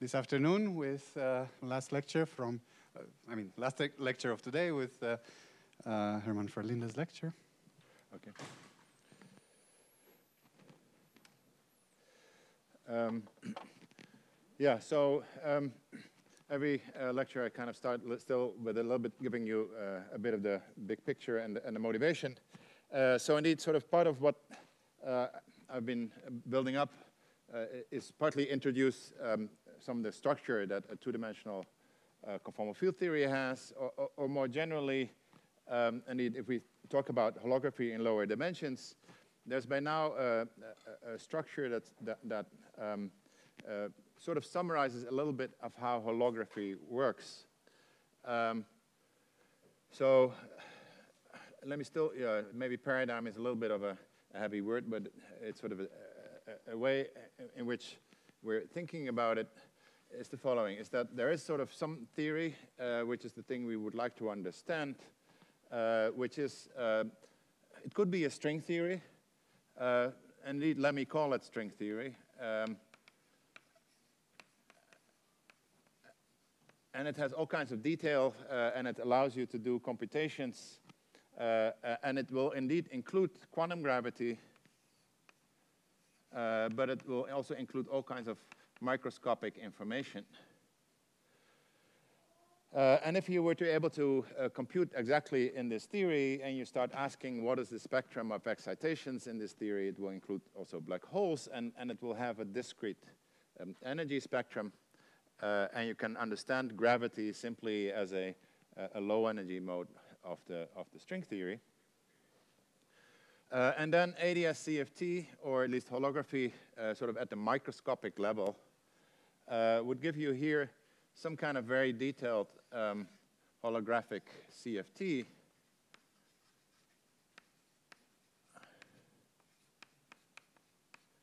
this afternoon with uh, last lecture from, uh, I mean, last lecture of today with uh, uh, Herman Verlinde's lecture. Okay. Um, yeah, so um, every uh, lecture I kind of start still with a little bit giving you uh, a bit of the big picture and, and the motivation. So indeed, sort of part of what I've been building up uh, is partly introduce um, some of the structure that a two-dimensional uh, conformal field theory has, or, or, or more generally, um, if we talk about holography in lower dimensions, there's by now a, a, a structure that's, that, that um, uh, sort of summarizes a little bit of how holography works. Um, so let me still, yeah, maybe paradigm is a little bit of a, a heavy word, but it's sort of a, way in which we're thinking about it is the following, is that there is sort of some theory, uh, which is the thing we would like to understand, uh, which is, uh, it could be a string theory, uh, indeed, let me call it string theory. Um, and it has all kinds of detail, uh, and it allows you to do computations, and it will indeed include quantum gravity, but it will also include all kinds of microscopic information. Uh, and if you were to be able to uh, compute exactly in this theory, and you start asking what is the spectrum of excitations in this theory, it will include also black holes, and, and it will have a discrete um, energy spectrum. Uh, and you can understand gravity simply as a, a low energy mode of the, of the string theory. Uh, and then ADS-CFT, or at least holography, uh, sort of at the microscopic level, uh, would give you here some kind of very detailed um, holographic CFT.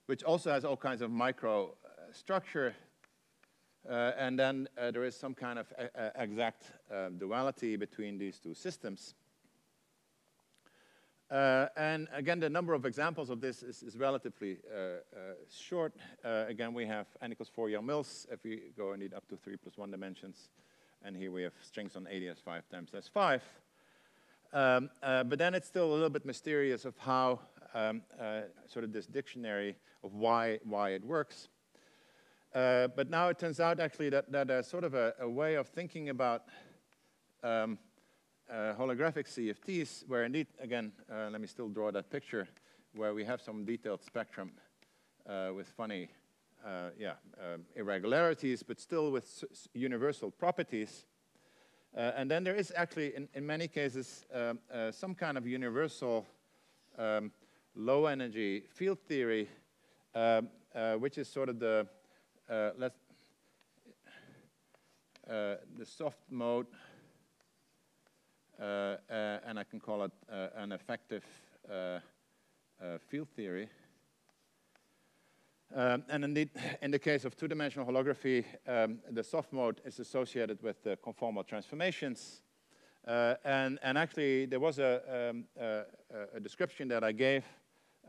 which also has all kinds of micro uh, structure. Uh, and then uh, there is some kind of uh, uh, exact um, duality between these two systems. Uh, and again, the number of examples of this is, is relatively uh, uh, short. Uh, again, we have n equals 4 Yang-Mills if we go indeed up to 3 plus 1 dimensions. And here we have strings on ADS 5 times S5. Um, uh, but then it's still a little bit mysterious of how um, uh, sort of this dictionary of why, why it works. but now it turns out actually that, that there's sort of a, a way of thinking about um, uh, holographic CFTs, where indeed, again, uh, let me still draw that picture, where we have some detailed spectrum uh, with funny, uh, yeah, um, irregularities, but still with universal properties. Uh, and then there is actually, in, in many cases, um, uh, some kind of universal um, low energy field theory, um, which is sort of the, the soft mode and I can call it uh, an effective field theory. Um, and indeed, in the case of two-dimensional holography, um, the soft mode is associated with the conformal transformations. Uh, and, and, actually, there was a, um, a, a description that I gave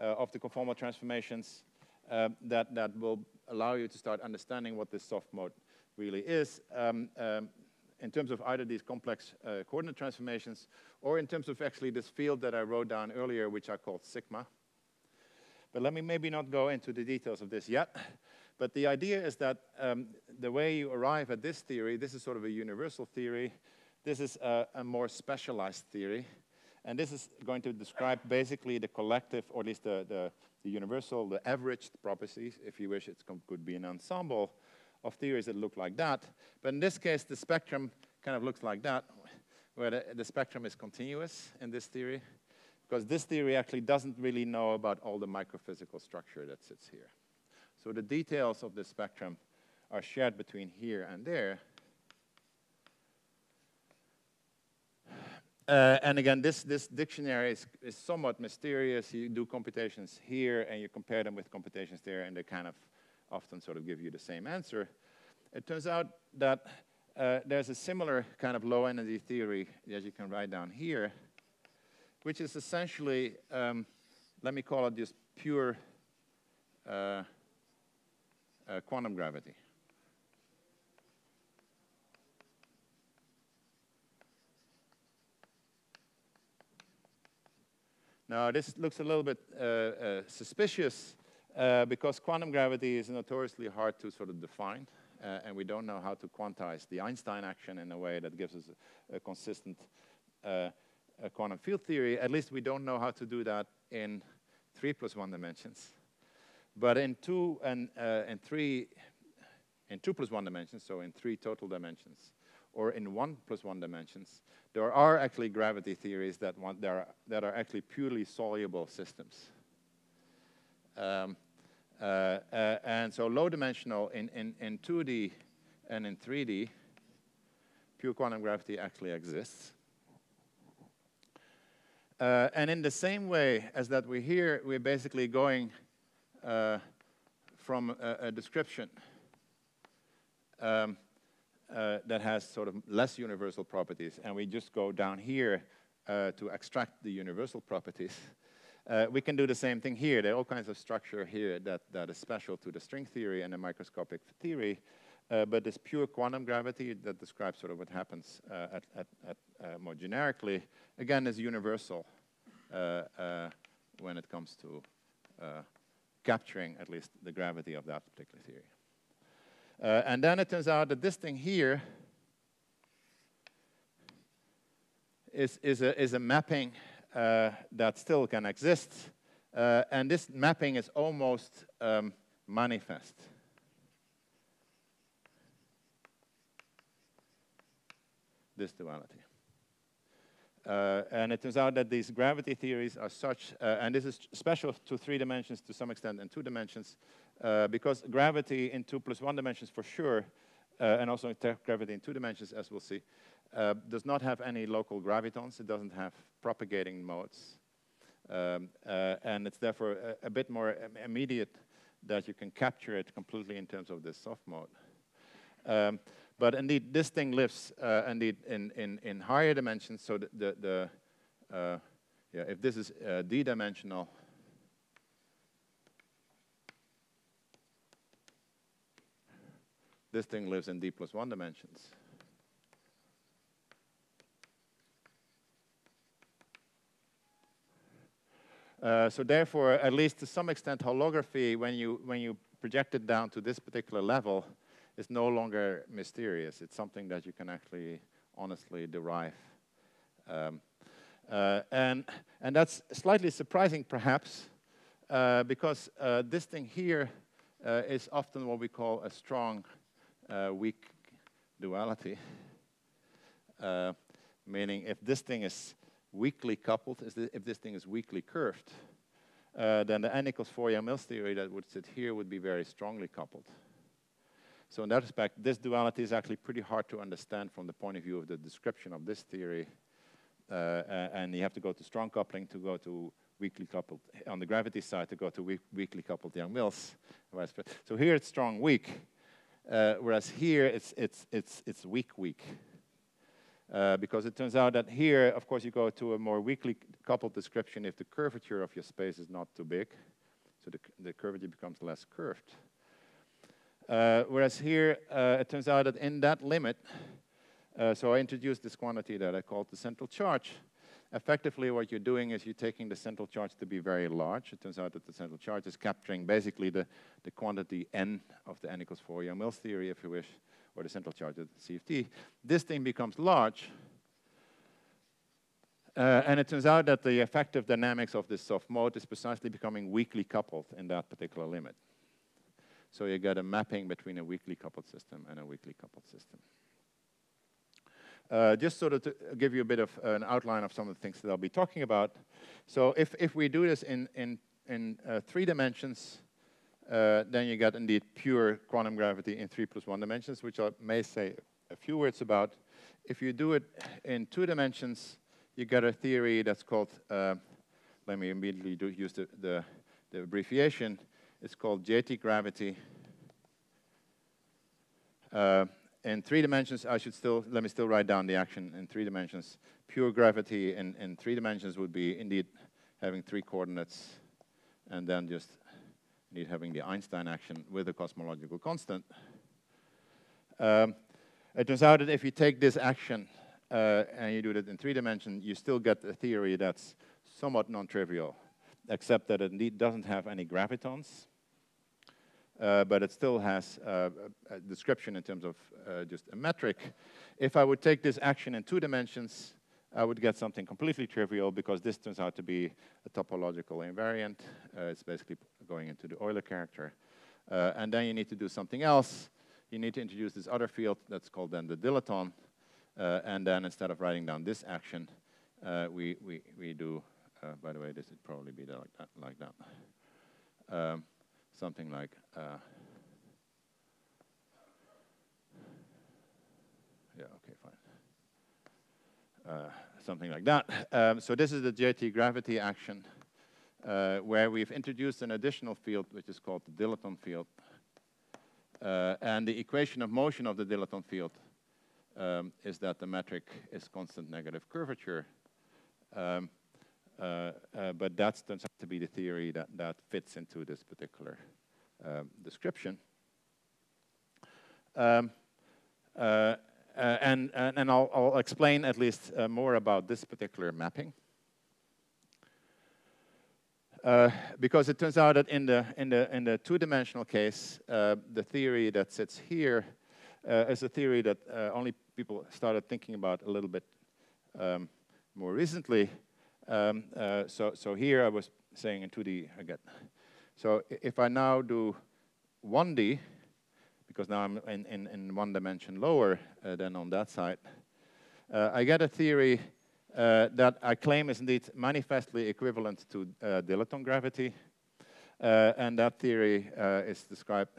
uh, of the conformal transformations uh, that, that will allow you to start understanding what this soft mode really is. In terms of either these complex uh, coordinate transformations or in terms of actually this field that I wrote down earlier, which I called sigma. But let me maybe not go into the details of this yet. But the idea is that um, the way you arrive at this theory, this is sort of a universal theory. This is a, a more specialized theory. And this is going to describe basically the collective, or at least the, the, the universal, the averaged properties, if you wish, it could be an ensemble of theories that look like that. But in this case, the spectrum kind of looks like that, where the, the spectrum is continuous in this theory, because this theory actually doesn't really know about all the microphysical structure that sits here. So the details of the spectrum are shared between here and there. Uh, and again, this, this dictionary is, is somewhat mysterious. You do computations here, and you compare them with computations there, and they kind of often sort of give you the same answer. It turns out that uh, there's a similar kind of low energy theory as you can write down here, which is essentially, um, let me call it just pure uh, uh, quantum gravity. Now, this looks a little bit uh, uh, suspicious uh, because quantum gravity is notoriously hard to sort of define, uh, and we don't know how to quantize the Einstein action in a way that gives us a, a consistent uh, a quantum field theory. At least we don't know how to do that in three plus one dimensions. But in two and uh, in three, in two plus one dimensions, so in three total dimensions, or in one plus one dimensions, there are actually gravity theories that, want, that, are, that are actually purely soluble systems. Um, and so low dimensional in, in, in 2D and in 3D, pure quantum gravity actually exists. Uh, and in the same way as that we're here, we're basically going uh, from a, a description um, uh, that has sort of less universal properties, and we just go down here uh, to extract the universal properties. Uh, we can do the same thing here. There are all kinds of structure here that, that is special to the string theory and the microscopic theory, uh, but this pure quantum gravity that describes sort of what happens uh, at, at, at uh, more generically, again, is universal uh, uh, when it comes to capturing at least the gravity of that particular theory. and then it turns out that this thing here is, is, a, is a mapping that still can exist, and this mapping is almost um, manifest. this duality. Uh, and it turns out that these gravity theories are such, uh, and this is special to three dimensions to some extent and two dimensions, uh, because gravity in two plus one dimensions for sure, uh, and also gravity in two dimensions, as we'll see, uh, does not have any local gravitons. It doesn't have propagating modes. Um, uh, and it's therefore a, a, bit more immediate that you can capture it completely in terms of this soft mode. Um, but indeed, this thing lives uh, indeed in, in, in higher dimensions. So the, the, the uh, yeah, if this is uh, d-dimensional, this thing lives in d plus one dimensions. Uh, so therefore, at least to some extent, holography, when you, when you project it down to this particular level, is no longer mysterious. It's something that you can actually honestly derive. Um, uh, and, and that's slightly surprising, perhaps, uh, because uh, this thing here uh, is often what we call a strong weak duality. Meaning, if this thing is weakly coupled, if this thing is weakly curved, then the n equals 4 Yang-Mills theory that would sit here would be very strongly coupled. So in that respect, this duality is actually pretty hard to understand from the point of view of the description of this theory. Uh, and you have to go to strong coupling to go to weakly coupled, on the gravity side to go to weak, weakly coupled Yang-Mills. So here it's strong weak, uh, whereas here it's, it's, it's, it's weak weak. Uh, because it turns out that here, of course, you go to a more weakly coupled description if the curvature of your space is not too big. So the, the curvature becomes less curved. Uh, whereas here, uh, it turns out that in that limit, uh, so I introduced this quantity that I called the central charge. Effectively, what you're doing is you're taking the central charge to be very large. It turns out that the central charge is capturing basically the, the quantity n of the n equals 4 Yang-Mills theory, if you wish, or the central charge of the CFT. This thing becomes large, uh, and it turns out that the effective dynamics of this soft mode is precisely becoming weakly coupled in that particular limit. So you get a mapping between a weakly coupled system and a weakly coupled system. Uh, just sort of to give you a bit of an outline of some of the things that I'll be talking about. So if, if we do this in, in, in uh, three dimensions, uh, then you get indeed pure quantum gravity in three plus one dimensions, which I may say a few words about. If you do it in two dimensions, you get a theory that's called, uh, let me immediately do, use the, the, the abbreviation, it's called JT gravity. Uh, in three dimensions, I should still, let me still write down the action in three dimensions. Pure gravity in, in three dimensions would be indeed having three coordinates and then just need having the Einstein action with a cosmological constant. Um, it turns out that if you take this action uh, and you do it in three dimensions, you still get a theory that's somewhat non-trivial, except that it indeed doesn't have any gravitons, uh, but it still has uh, a description in terms of uh, just a metric. If I would take this action in two dimensions, I would get something completely trivial because this turns out to be a topological invariant. Uh, it's basically going into the Euler character. Uh, and then you need to do something else. You need to introduce this other field that's called then the dilaton. Uh, and then instead of writing down this action, uh, we, we, we do, uh, by the way, this would probably be like that. Like that. Um, something like uh, yeah, okay, fine. Something like that. Um, so this is the JT gravity action uh, where we've introduced an additional field which is called the dilaton field. Uh, and the equation of motion of the dilaton field um, is that the metric is constant negative curvature. Um, uh, uh, but that turns out to be the theory that, that fits into this particular um, description. Um, uh, uh, and, and I'll, I'll, explain at least more about this particular mapping. Uh, because it turns out that in the, in the, in the two-dimensional case, uh, the theory that sits here uh, is a theory that only people started thinking about a little bit um, more recently. Um, so, so here I was saying in 2D again. So if I now do 1D, because now I'm in, in, in one dimension lower uh, than on that side, uh, I get a theory uh, that I claim is indeed manifestly equivalent to uh, dilaton gravity. Uh, and that theory uh, is described,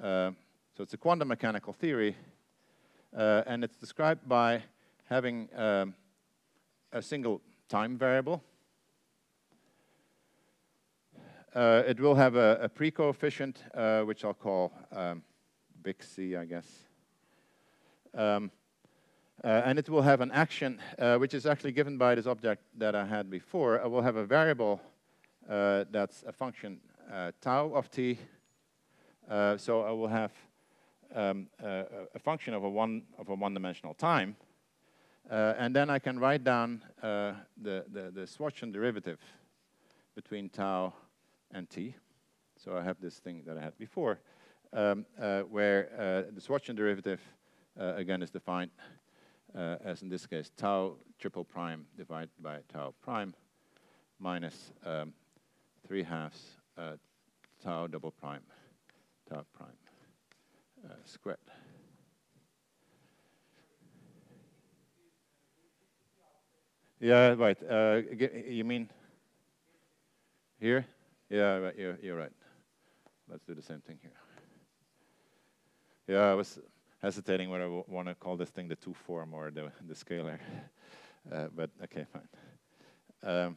so it's a quantum mechanical theory, and it's described by having um, a single time variable. Uh, it will have a, a pre-coefficient, uh, which I'll call um, big C, I guess. Um, uh, and it will have an action, uh, which is actually given by this object that I had before. I will have a variable uh, that's a function uh, tau of t. so I will have um, a function of a one of a one-dimensional time, and then I can write down the, the the Schwarzian derivative between tau and t. So I have this thing that I had before, um, uh, where uh, the Schwarzian derivative, uh, again, is defined uh, as, in this case, tau triple prime divided by tau prime minus um, 3 halves uh, tau double prime, tau prime uh, squared. Yeah, right. you mean here? Yeah, right, you're, you're right. Let's do the same thing here. Yeah, I was hesitating whether I want to call this thing the two form or the, the scalar. Uh, but okay, fine. Um,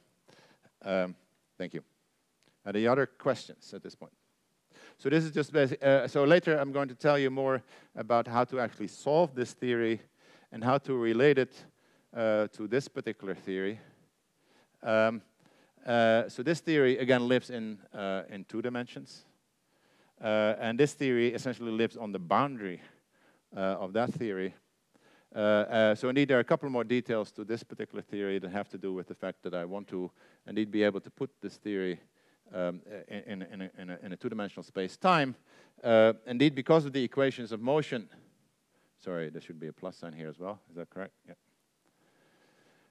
um, thank you. Any other questions at this point? So this is just basic. Uh, so later I'm going to tell you more about how to actually solve this theory and how to relate it uh, to this particular theory. Um, uh, so this theory, again, lives in, uh, in two dimensions. Uh, and this theory essentially lives on the boundary of that theory. Uh, so indeed, there are a couple more details to this particular theory that have to do with the fact that I want to indeed be able to put this theory um, in, in, a, in, a, in, a, two-dimensional space-time. indeed, because of the equations of motion, sorry, there should be a plus sign here as well. Is that correct? Yeah.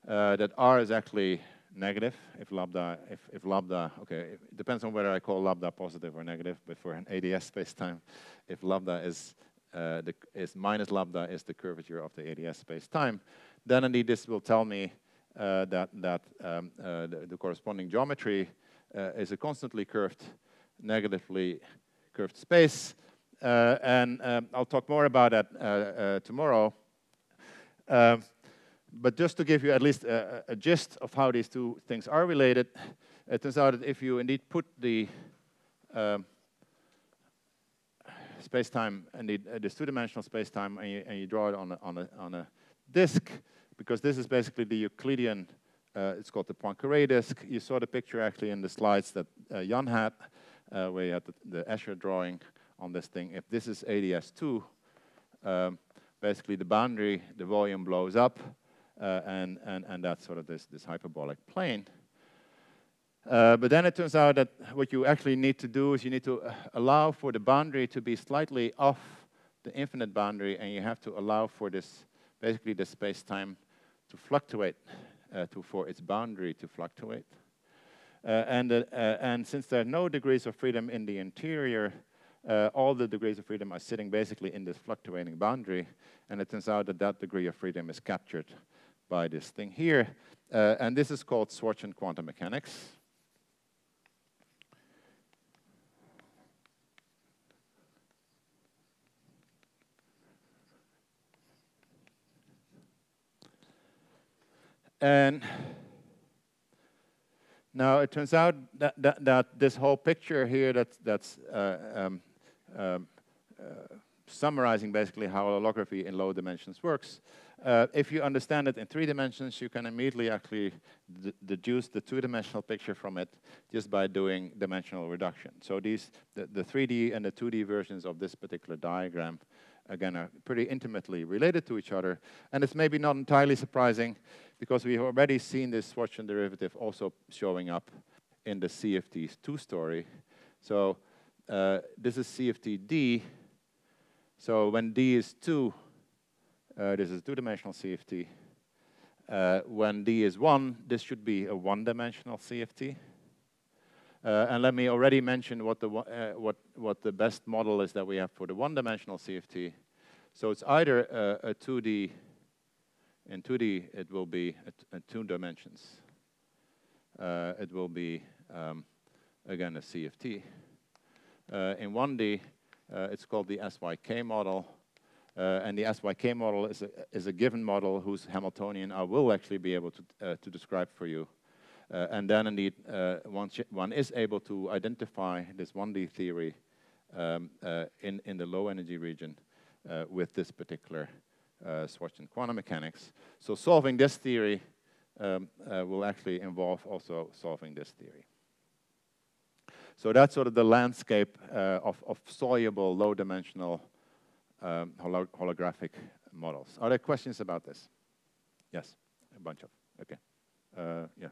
Uh, that r is actually negative if lambda, if, if lambda, okay, it depends on whether I call lambda positive or negative, but for an ADS space-time, if lambda is, uh, the, is minus lambda is the curvature of the ADS space-time, then indeed this will tell me uh, that, that um, uh, the, the, corresponding geometry uh, is a constantly curved, negatively curved space. Uh, and um, I'll talk more about that uh, tomorrow. Um, but just to give you at least a, a, gist of how these two things are related, it turns out that if you indeed put the um, space-time, indeed uh, this two-dimensional space-time, and you, and you, draw it on a, on, a, on a disk, because this is basically the Euclidean, uh, it's called the Poincare disk. You saw the picture actually in the slides that uh, Jan had, uh, where you had the, the, Escher drawing on this thing. If this is ADS2, um, basically the boundary, the volume blows up, uh, and, and, and that's sort of this, this hyperbolic plane. Uh, but then it turns out that what you actually need to do is you need to uh, allow for the boundary to be slightly off the infinite boundary, and you have to allow for this, basically the space-time to fluctuate, uh, to, for its boundary to fluctuate. Uh, and, uh, and since there are no degrees of freedom in the interior, uh, all the degrees of freedom are sitting basically in this fluctuating boundary, and it turns out that that degree of freedom is captured by this thing here. Uh, and this is called Schwarzian quantum mechanics. And now it turns out that, that, that this whole picture here that's, that's uh, um, um, uh, summarizing basically how holography in low dimensions works. Uh, if you understand it in three dimensions, you can immediately actually deduce the two-dimensional picture from it just by doing dimensional reduction. So these, the, the 3D and the 2D versions of this particular diagram, again, are pretty intimately related to each other. And it's maybe not entirely surprising because we've already seen this Schwarzian derivative also showing up in the CFT2 story. So uh, this is CFT D. So when D is 2, uh, this is two-dimensional CFT. Uh, when D is 1, this should be a one-dimensional CFT. Uh, and let me already mention what the, uh, what, what the best model is that we have for the one-dimensional CFT. So it's either a, a 2D in 2D, it will be two dimensions. Uh, it will be, um, again, a CFT. In 1D, uh, it's called the SYK model. Uh, and the SYK model is a, is a given model whose Hamiltonian I will actually be able to, uh, to describe for you. Uh, and then indeed, one, one is able to identify this 1D theory um, in, in the low energy region with this particular uh, Schwarzian quantum mechanics. So solving this theory um, uh, will actually involve also solving this theory. So that's sort of the landscape uh, of, of, soluble, low-dimensional um, holo holographic models. Are there questions about this? Yes, a bunch of. Okay. Uh, yeah,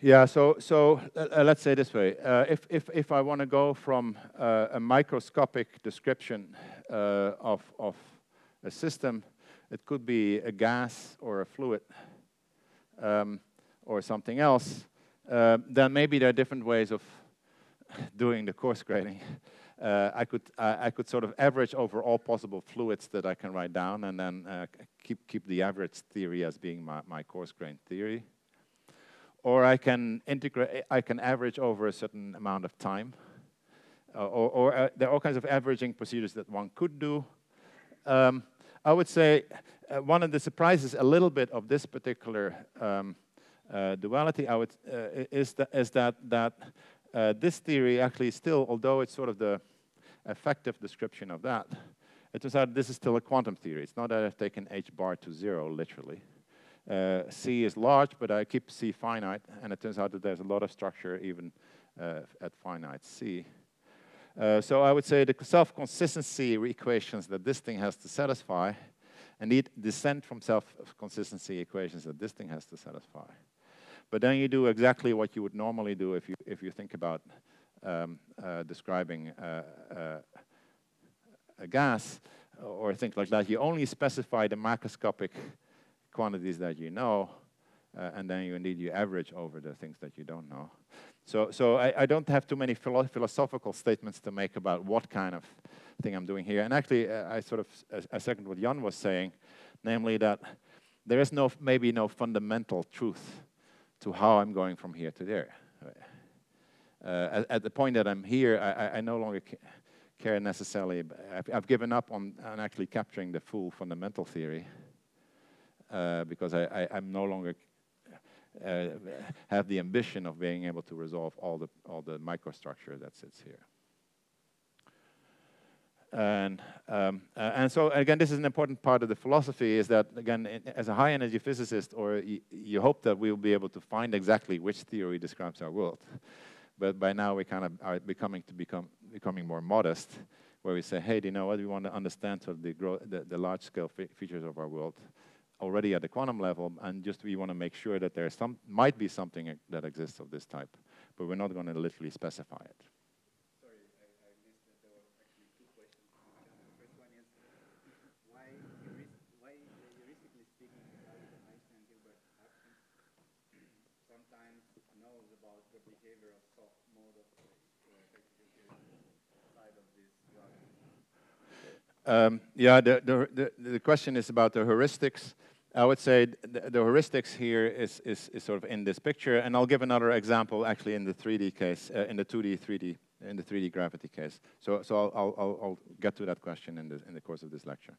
Yeah, so, so uh, let's say this way. Uh, if, if, if I want to go from uh, a microscopic description uh, of, of a system, it could be a gas or a fluid um, or something else, uh, then maybe there are different ways of doing the coarse graining. Uh, I, could, I could sort of average over all possible fluids that I can write down and then keep, keep the average theory as being my, my coarse grain theory or I can integrate, I can average over a certain amount of time. Uh, or, or uh, there are all kinds of averaging procedures that one could do. Um, I would say uh, one of the surprises a little bit of this particular um, uh, duality I would, uh, is, that, is that, that uh, this theory actually still, although it's sort of the effective description of that, it turns out this is still a quantum theory. It's not that I've taken h bar to zero, literally. Uh, C is large, but I keep C finite, and it turns out that there's a lot of structure even uh, at finite C. Uh, so I would say the self-consistency equations that this thing has to satisfy, and need descent from self-consistency equations that this thing has to satisfy. But then you do exactly what you would normally do if you, if you think about um, uh, describing uh, uh, a gas or things like that. You only specify the macroscopic quantities that you know, uh, and then you indeed you average over the things that you don't know. So, so I, I don't have too many philo philosophical statements to make about what kind of thing I'm doing here. And actually, uh, I sort of second what Jan was saying, namely that there is no maybe no fundamental truth to how I'm going from here to there. Uh, at, at, the point that I'm here, I, I no longer care necessarily. I've, I've given up on, on actually capturing the full fundamental theory because I, I'm no longer uh, have the ambition of being able to resolve all the all the microstructure that sits here. And um, uh, and so again, this is an important part of the philosophy. Is that again, in, as a high energy physicist, or you hope that we will be able to find exactly which theory describes our world. but by now we kind of are becoming to become becoming more modest, where we say, hey, do you know what? We want to understand sort of the, the, the large-scale features of our world already at the quantum level, and just we want to make sure that there some might be something that exists of this type, but we're not going to literally specify it. Um, yeah, the, heuristically speaking about Einstein Hilbert action sometimes knows about the, behavior of soft models or take the, side of this the, question is about the heuristics. I would say the, the heuristics here is, is, is, sort of in this picture, and I'll give another example actually in the 3D case, uh, in the 2D, 3D, in the 3D gravity case. So, so I'll, I'll, I'll get to that question in the, in the course of this lecture.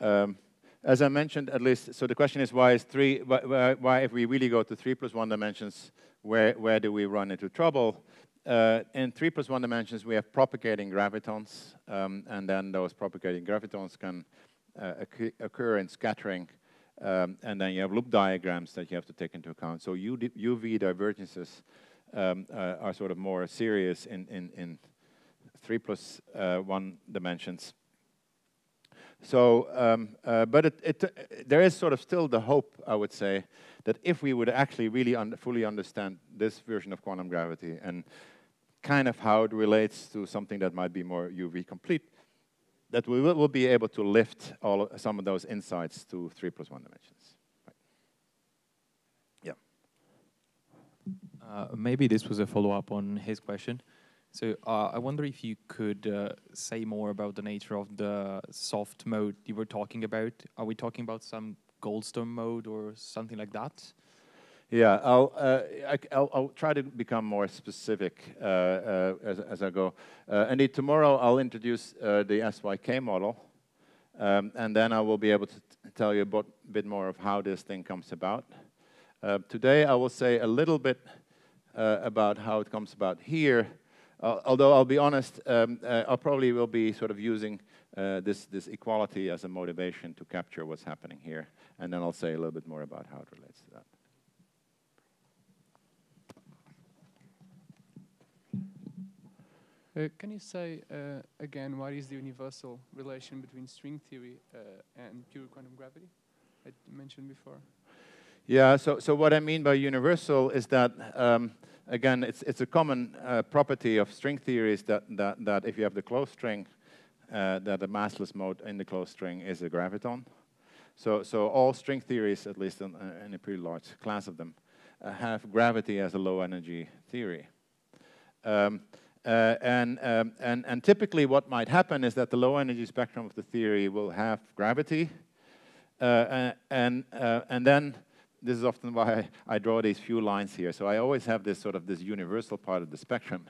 Um, as I mentioned, at least, so the question is why is three, why, why if we really go to three plus one dimensions, where, where do we run into trouble? Uh, in three plus one dimensions, we have propagating gravitons, um, and then those propagating gravitons can uh, occur in scattering, um, and then you have loop diagrams that you have to take into account. So UV divergences um, uh, are sort of more serious in, in, in three plus uh, one dimensions. So, um, uh, but it, it, there is sort of still the hope, I would say, that if we would actually really un fully understand this version of quantum gravity and kind of how it relates to something that might be more UV complete, that we will, will be able to lift all some of those insights to three plus one dimensions. Right. Yeah. Uh, maybe this was a follow-up on his question. So uh, I wonder if you could uh, say more about the nature of the soft mode you were talking about. Are we talking about some Goldstone mode or something like that? Yeah, I'll, uh, I, will try to become more specific uh, uh, as, as, I go. Uh, indeed, tomorrow I'll introduce the SYK model, um, and then I will be able to tell you a bit more of how this thing comes about. today I will say a little bit about how it comes about here, although I'll be honest, um, uh, I probably will be sort of using uh, this, this equality as a motivation to capture what's happening here, and then I'll say a little bit more about how it relates to that. Uh, can you say uh, again what is the universal relation between string theory uh, and pure quantum gravity I mentioned before? Yeah, so, so what I mean by universal is that um, again, it's, it's a common uh, property of string theories that, that, that if you have the closed string, uh, that the massless mode in the closed string is a graviton. So, so all string theories, at least in, uh, in a pretty large class of them, uh, have gravity as a low energy theory. Um, uh, and, um, and, and typically what might happen is that the low energy spectrum of the theory will have gravity, and, and then this is often why I, draw these few lines here. So I always have this sort of this universal part of the spectrum.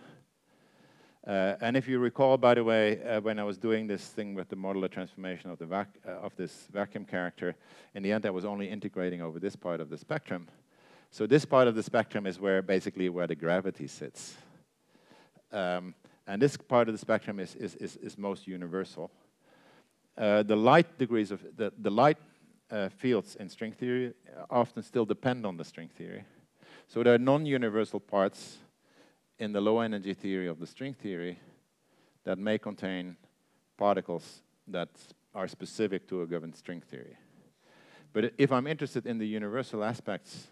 Uh, and if you recall, by the way, uh, when I was doing this thing with the modular transformation of, the vac uh, of this vacuum character, in the end I was only integrating over this part of the spectrum. So this part of the spectrum is where basically where the gravity sits. Um, and this part of the spectrum is, is, is, is most universal. Uh, the light degrees of the, the light uh, fields in string theory often still depend on the string theory. So there are non-universal parts in the low energy theory of the string theory that may contain particles that are specific to a given string theory. But if I'm interested in the universal aspects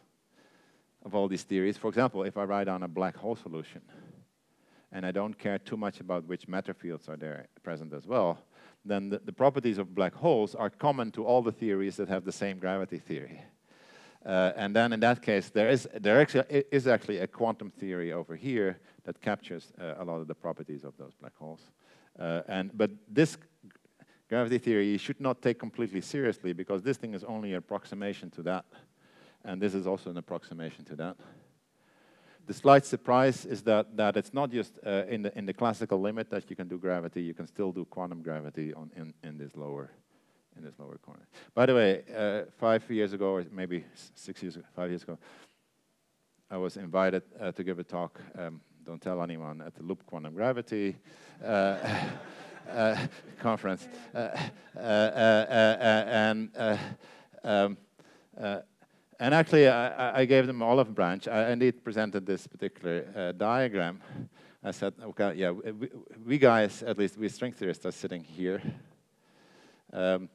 of all these theories, for example, if I write down a black hole solution, and I don't care too much about which matter fields are there present as well, then the, the, properties of black holes are common to all the theories that have the same gravity theory. Uh, and then in that case, there is, there actually is actually a quantum theory over here that captures uh, a lot of the properties of those black holes. Uh, and, but this gravity theory you should not take completely seriously because this thing is only an approximation to that. And this is also an approximation to that. The slight surprise is that, that it's not just uh, in, the, in the classical limit that you can do gravity, you can still do quantum gravity on, in, in this lower in this lower corner. By the way, uh, five years ago, or maybe six years, five years ago, I was invited uh, to give a talk, um, don't tell anyone, at the Loop Quantum Gravity. Conference. And um, and actually, I, I, gave them olive branch. I indeed presented this particular diagram. I said, okay, yeah, we, we, guys, at least we string theorists, are sitting here. Um,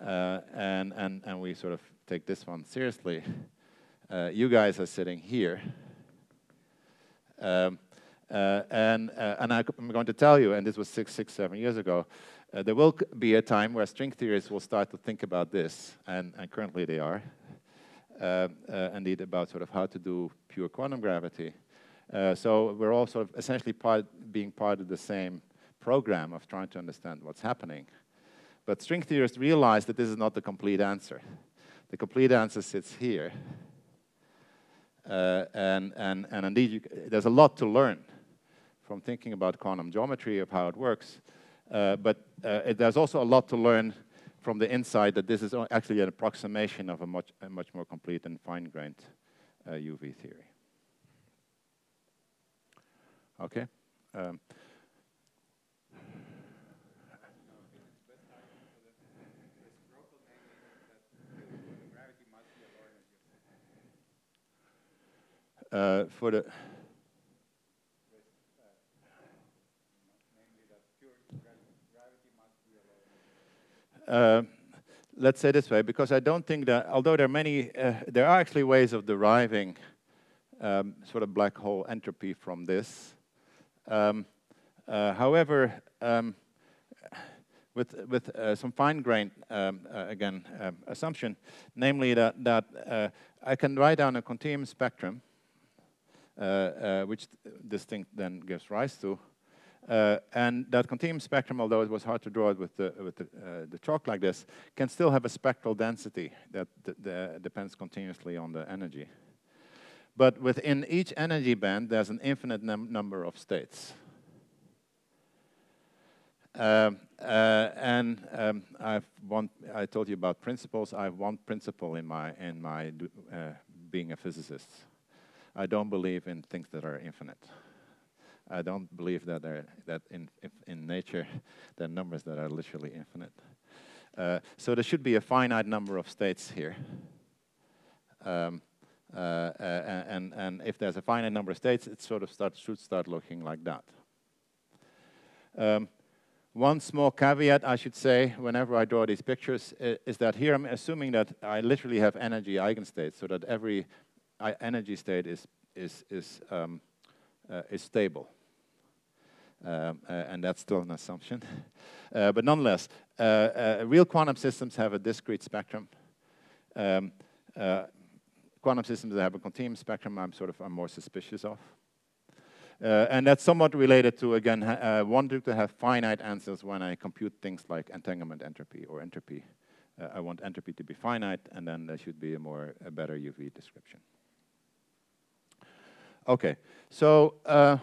uh, and, and, and we sort of take this one seriously. Uh, you guys are sitting here. Um, uh, and uh, and I, am going to tell you, and this was six, six, seven years ago, uh, there will be a time where string theorists will start to think about this, and, and currently they are, uh, uh, indeed about sort of how to do pure quantum gravity. Uh, so we're all sort of essentially part, being part of the same program of trying to understand what's happening. But string theorists realize that this is not the complete answer. The complete answer sits here. Uh, and, and, and indeed, you, there's a lot to learn from thinking about quantum geometry of how it works. Uh, but uh, it, there's also a lot to learn from the inside that this is actually an approximation of a much, a much more complete and fine-grained UV uh, theory. Okay. Um, uh, for the uh, let's say this way, because I don't think that, although there are many, uh, there are actually ways of deriving um, sort of black hole entropy from this. Um, uh, however, um, with, with uh, some fine-grained, um, uh, again, um, assumption, namely that, that uh, I can write down a continuum spectrum which this thing then gives rise to. Uh, and that continuum spectrum, although it was hard to draw it with the, with the, the chalk like this, can still have a spectral density that depends continuously on the energy. But within each energy band, there's an infinite num number of states. Uh, uh, and um, I've one, I told you about principles. I have one principle in my, in my uh, being a physicist. I don't believe in things that are infinite. I don't believe that, there, that in, in nature there are numbers that are literally infinite. Uh, so there should be a finite number of states here. Um, uh, uh, and, and if there's a finite number of states, it sort of start, should start looking like that. Um, one small caveat I should say whenever I draw these pictures is that here I'm assuming that I literally have energy eigenstates so that every energy state is, is, is, um, uh, is stable. Um, uh, and that's still an assumption. Uh, but nonetheless, uh, uh, real quantum systems have a discrete spectrum. Um, uh, quantum systems that have a continuum spectrum, I'm sort of I'm more suspicious of. and that's somewhat related to, again, wanting to have finite answers when I compute things like entanglement entropy or entropy. I want entropy to be finite, and then there should be a more a better UV description. Okay, so uh,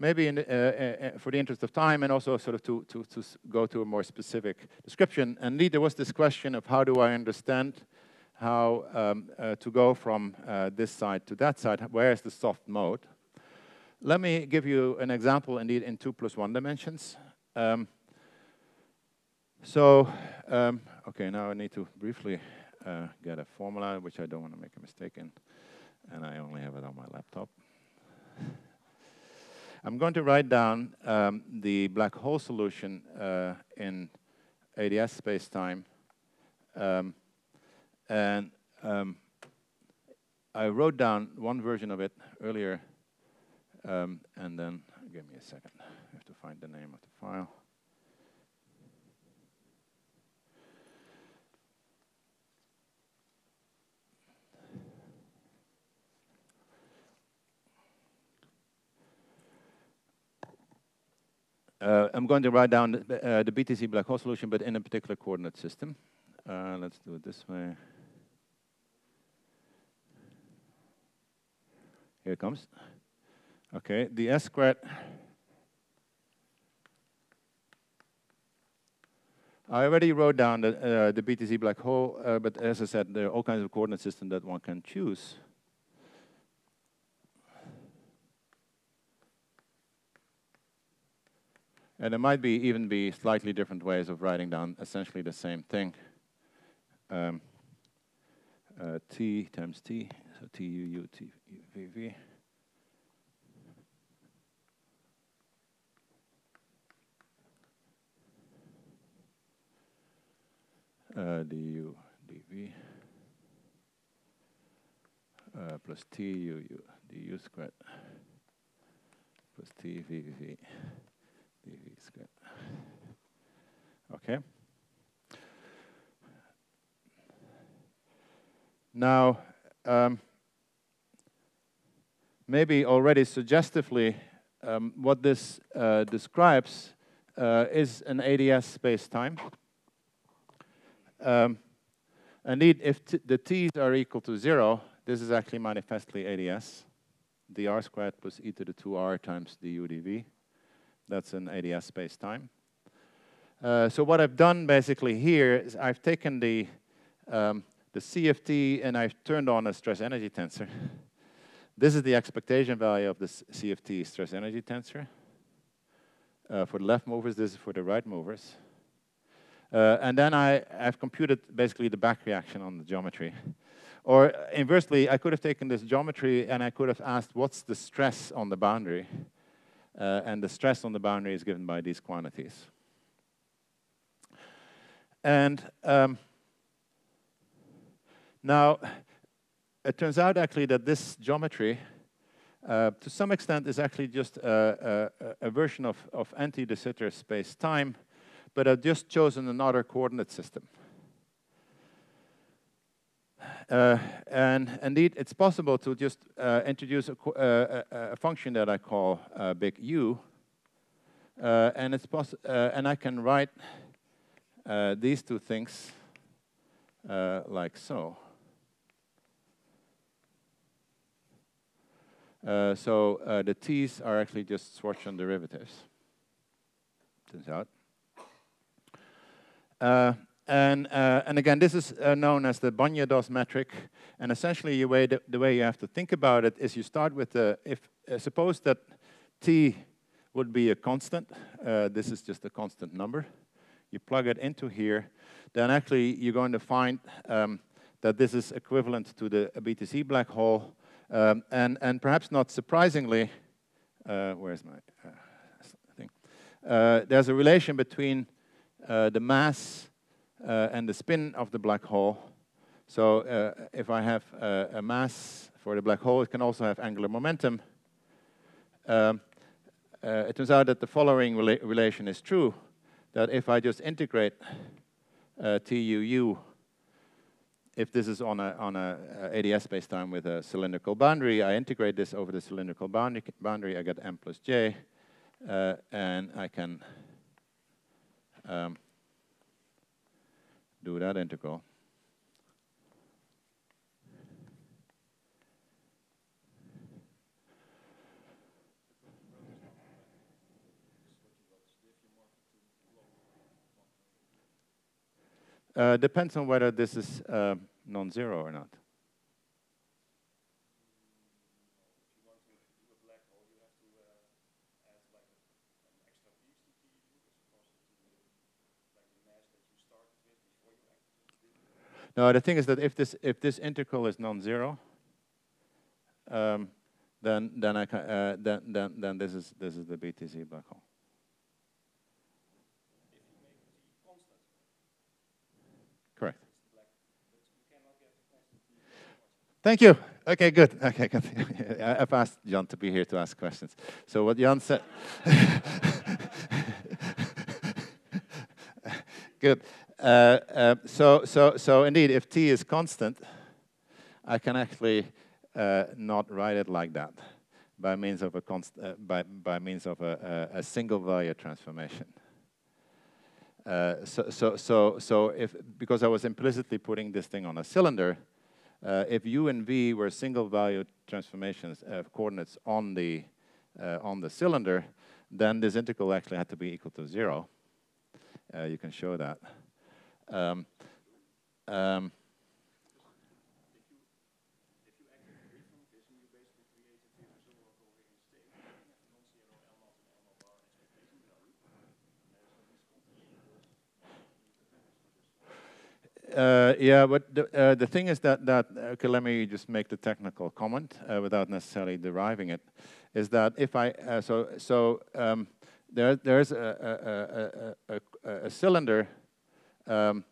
maybe in, uh, uh, uh, for the interest of time and also sort of to, to, to go to a more specific description, and indeed there was this question of how do I understand how um, uh, to go from uh, this side to that side, where is the soft mode? Let me give you an example indeed in two plus one dimensions. Um, so, um, okay, now I need to briefly get a formula, which I don't want to make a mistake in and I only have it on my laptop. I'm going to write down um, the black hole solution uh, in ADS space-time. Um, and um, I wrote down one version of it earlier, um, and then, give me a second, I have to find the name of the file. Uh, I'm going to write down the, uh, the, BTZ black hole solution, but in a particular coordinate system. Uh, let's do it this way. Here it comes. Okay, the S squared. I already wrote down the, uh, the BTZ black hole, uh, but as I said, there are all kinds of coordinate systems that one can choose. And there might be even be slightly different ways of writing down essentially the same thing. Um, uh, t times t, so t u u t v v. Uh, du dv uh, plus t u u du squared plus t v v squared. Okay. Now, um, maybe already suggestively, um, what this uh, describes uh, is an ADS space-time. Um, indeed, if the t's are equal to zero, this is actually manifestly ADS. dr squared plus e to the 2r times du dv. That's an ADS space-time. Uh, so what I've done basically here is I've taken the um, the CFT and I've turned on a stress energy tensor. this is the expectation value of the CFT stress energy tensor. Uh, for the left movers, this is for the right movers. Uh, and then I, have computed basically the back reaction on the geometry. Or inversely, I could have taken this geometry and I could have asked what's the stress on the boundary. Uh, and the stress on the boundary is given by these quantities. And um, now, it turns out actually that this geometry, uh, to some extent, is actually just a, a, a version of, of anti-de Sitter space-time, but I've just chosen another coordinate system. Uh, and indeed, it's possible to just uh, introduce a, uh, a, a, function that I call uh, big U, uh, and it's poss uh, and I can write these two things like so. Uh, so uh, the t's are actually just Schwarzian derivatives, turns out. Uh, and, uh, and again, this is uh, known as the Bañados metric. And essentially, the way, the, the, way you have to think about it is you start with the, if, suppose that t would be a constant. this is just a constant number. You plug it into here. Then actually, you're going to find um, that this is equivalent to the BTZ black hole um, and, and perhaps not surprisingly, uh, where's my uh, thing? Uh, there's a relation between uh, the mass uh, and the spin of the black hole. So uh, if I have a mass for the black hole, it can also have angular momentum. Um, it turns out that the following rela relation is true, that if I just integrate TUU if this is on a, on a ADS spacetime with a cylindrical boundary, I integrate this over the cylindrical boundary, boundary I get m plus j, uh, and I can um, do that integral. Uh, depends on whether this is uh, non-zero or not. No, the thing is that if this if this integral is non-zero, um, then then I can, uh, then then then this is this is the BTZ black hole. Correct. Thank you. Okay, good. Okay, good. I've asked Jan to be here to ask questions. So what Jan said. good. Uh, uh, so, so, so indeed, if t is constant, I can actually uh, not write it like that by means of a const by by means of a, a, a single value transformation. Uh, so, so, so, so if because I was implicitly putting this thing on a cylinder, uh, if u and v were single value transformations of coordinates on the, uh, on the cylinder, then this integral actually had to be equal to zero. You can show that. Um, um, Uh, yeah, but the, uh, the thing is that, that okay, let me just make the technical comment uh, without necessarily deriving it, is that if I, uh, so, so um, there, there's a, a, a, a, cylinder um,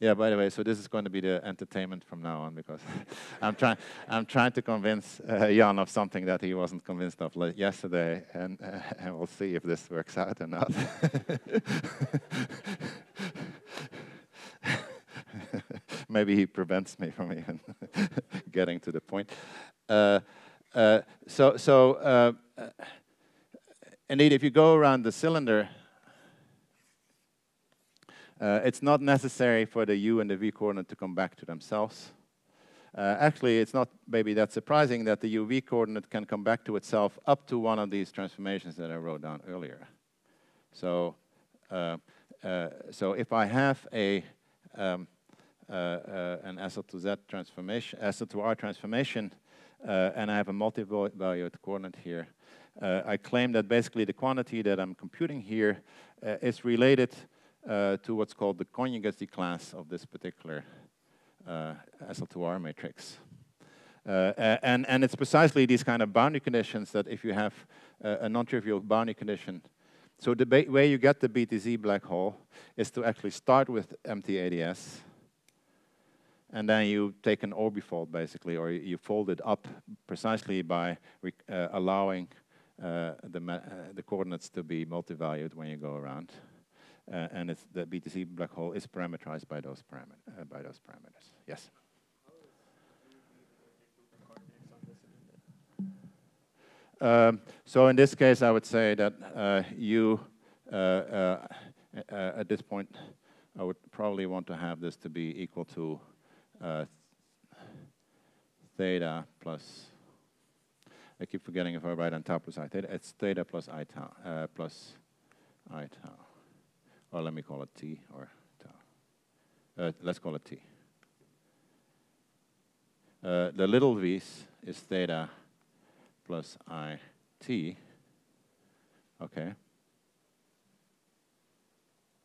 yeah, by the way, so this is going to be the entertainment from now on because I'm trying I'm trying to convince uh, Jan of something that he wasn't convinced of yesterday, and, uh, and we'll see if this works out or not. Maybe he prevents me from even getting to the point. Uh, uh so, so uh, uh, indeed, if you go around the cylinder, uh, it's not necessary for the u and the v coordinate to come back to themselves. Uh, actually, it's not maybe that surprising that the uv coordinate can come back to itself up to one of these transformations that I wrote down earlier. So, uh, uh so if I have a um, uh, uh, an SL to Z transformation, SL to R transformation, and I have a multi-valued coordinate here, I claim that basically the quantity that I'm computing here is related to what's called the conjugacy class of this particular uh, SL2R matrix. Uh, and, and it's precisely these kind of boundary conditions that if you have a non-trivial boundary condition, so the way you get the BTZ black hole is to actually start with empty ADS, and then you take an orbifold basically, or you fold it up precisely by uh, allowing uh, the, uh, the coordinates to be multi-valued when you go around. Uh, and it's the BTZ black hole is parameterized by those, uh, by those parameters. Yes? Um, so in this case, I would say that uh, you, uh, uh, uh, at this point, I would probably want to have this to be equal to theta plus, I keep forgetting if I write on tau plus i theta, it's theta plus i tau, plus i tau or let me call it t or tau. Uh, let's call it t. Uh, the little v's is theta plus i t. Okay.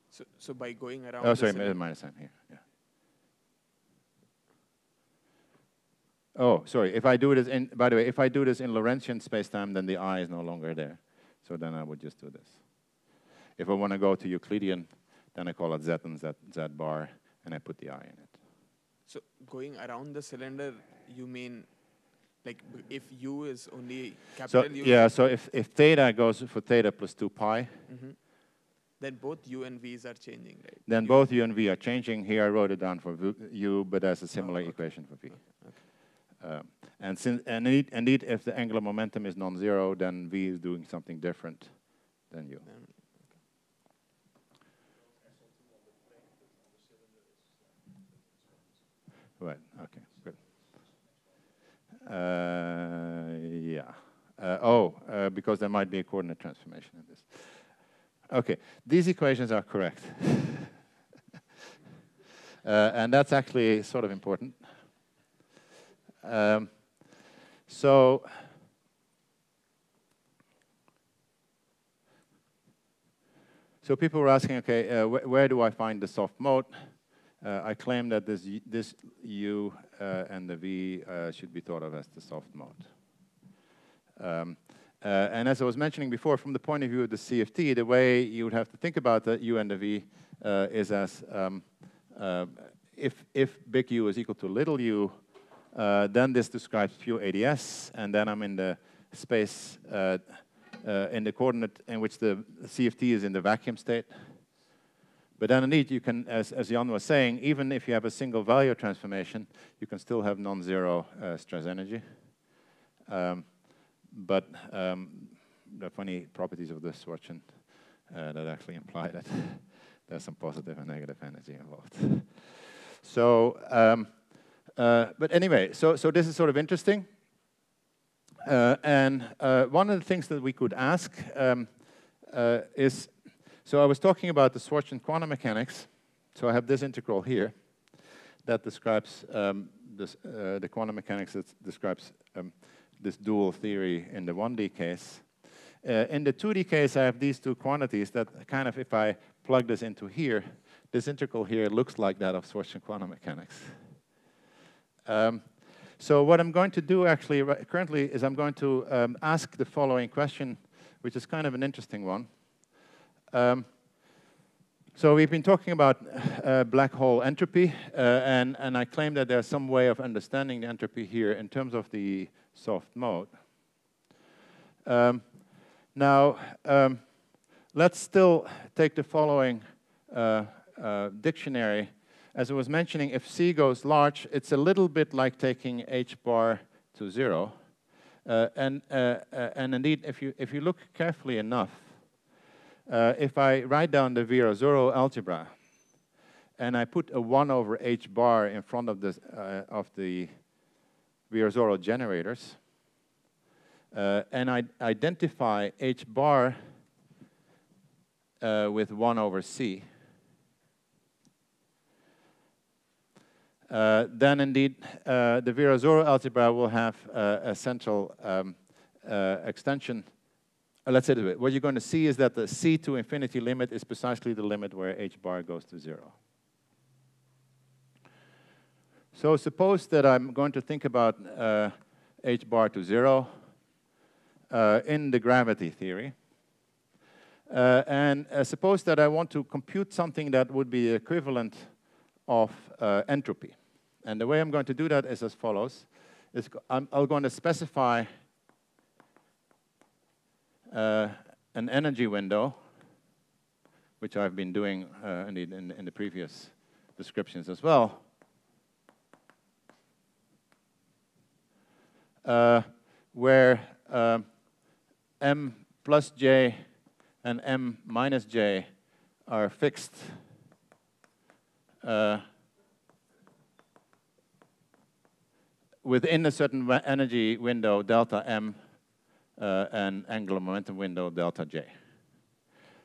So, so by going around. Oh, sorry, minus sign here. Yeah. Oh, sorry. If I do this in, by the way, if I do this in Lorentzian spacetime, then the i is no longer there. So then I would just do this. If I want to go to Euclidean, then I call it Z and Z, Z bar, and I put the I in it. So going around the cylinder, you mean like if U is only capital so, U? Yeah, so if, if theta goes for theta plus 2 pi, mm -hmm. then both U and V's are changing, right? Then U both U and V are changing. Here I wrote it down for v, U, but there's a similar oh, okay. equation for V. Okay. Okay. Um, and, since, and indeed, indeed, if the angular momentum is non-zero, then V is doing something different than U. Right, okay, good. Uh, yeah. Uh, oh, uh, because there might be a coordinate transformation in this. Okay, these equations are correct. Uh, and that's actually sort of important. Um, so, so people were asking, okay, uh, wh where do I find the soft mode? Uh, I claim that this, this U uh, and the V uh, should be thought of as the soft mode. Um, uh, and as I was mentioning before, from the point of view of the CFT, the way you would have to think about the U and the V uh, is as um, uh, if, if big U is equal to little u, then this describes pure ADS, and then I'm in the space in the coordinate in which the CFT is in the vacuum state. But then indeed, you can, as, as Jan was saying, even if you have a single value transformation, you can still have non-zero uh, stress energy. Um, but um, are funny properties of this Schwarzian uh, that actually imply that there's some positive and negative energy involved. So, um, uh, but anyway, so, so this is sort of interesting. Uh, and uh, one of the things that we could ask um, uh, is so I was talking about the Schwarzian quantum mechanics. So I have this integral here that describes um, this, uh, the quantum mechanics that describes um, this dual theory in the 1D case. Uh, in the 2D case, I have these two quantities that kind of, if I plug this into here, this integral here looks like that of Schwarzian quantum mechanics. Um, so what I'm going to do actually currently is I'm going to um, ask the following question, which is kind of an interesting one. Um, so we've been talking about uh, black hole entropy, uh, and, and I claim that there's some way of understanding the entropy here in terms of the soft mode. Um, now, um, let's still take the following uh, uh, dictionary. As I was mentioning, if C goes large, it's a little bit like taking H bar to zero. Uh, and, uh, and indeed, if you, if you look carefully enough, uh, if I write down the Virasoro algebra and I put a 1 over h bar in front of the, uh, of the Virasoro generators, uh, and I identify h bar uh, with 1 over c, uh, then indeed the Virasoro algebra will have a central um, extension let's say this way. What you're going to see is that the c to infinity limit is precisely the limit where h bar goes to zero. So suppose that I'm going to think about uh, h bar to zero uh, in the gravity theory. Uh, and uh, suppose that I want to compute something that would be equivalent of uh, entropy. And the way I'm going to do that is as follows. Is I'm, I'm going to specify uh, an energy window, which I've been doing uh, in, the, in, in the previous descriptions as well. Uh, where uh, m plus j and m minus j are fixed uh, within a certain energy window, delta m, uh, an angular momentum window delta j.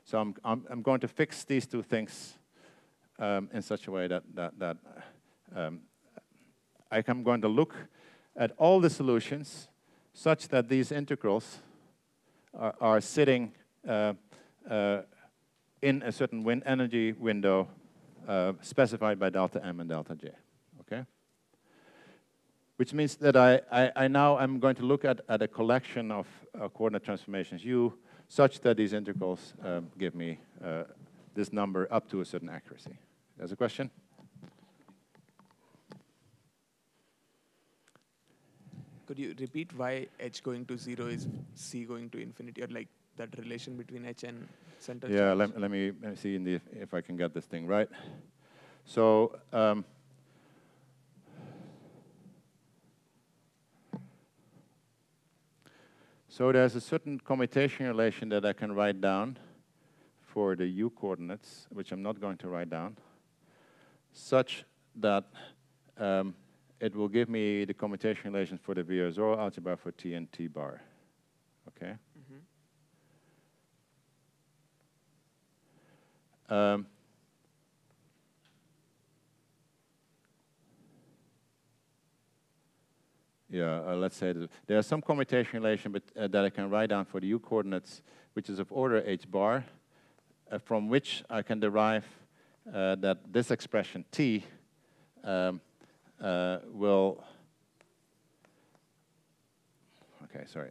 So I'm, I'm, I'm, going to fix these two things um, in such a way that, that, that um, I'm going to look at all the solutions such that these integrals are, are sitting uh, uh, in a certain wind energy window uh, specified by delta m and delta j. Which means that I, I, I, now am going to look at, at a collection of uh, coordinate transformations u such that these integrals um, give me uh, this number up to a certain accuracy. There's a question? Could you repeat why h going to 0 is c going to infinity, or like that relation between h and center Yeah, let, let, me, let me see the, if I can get this thing right. So um, So there's a certain commutation relation that I can write down for the u coordinates, which I'm not going to write down, such that um, it will give me the commutation relation for the Virasoro algebra for t and t bar. Okay? Mm -hmm. um, yeah, uh, let's say that there's some commutation relation but, uh, that I can write down for the u coordinates, which is of order h bar, uh, from which I can derive uh, that this expression t um, uh, will. Okay, sorry.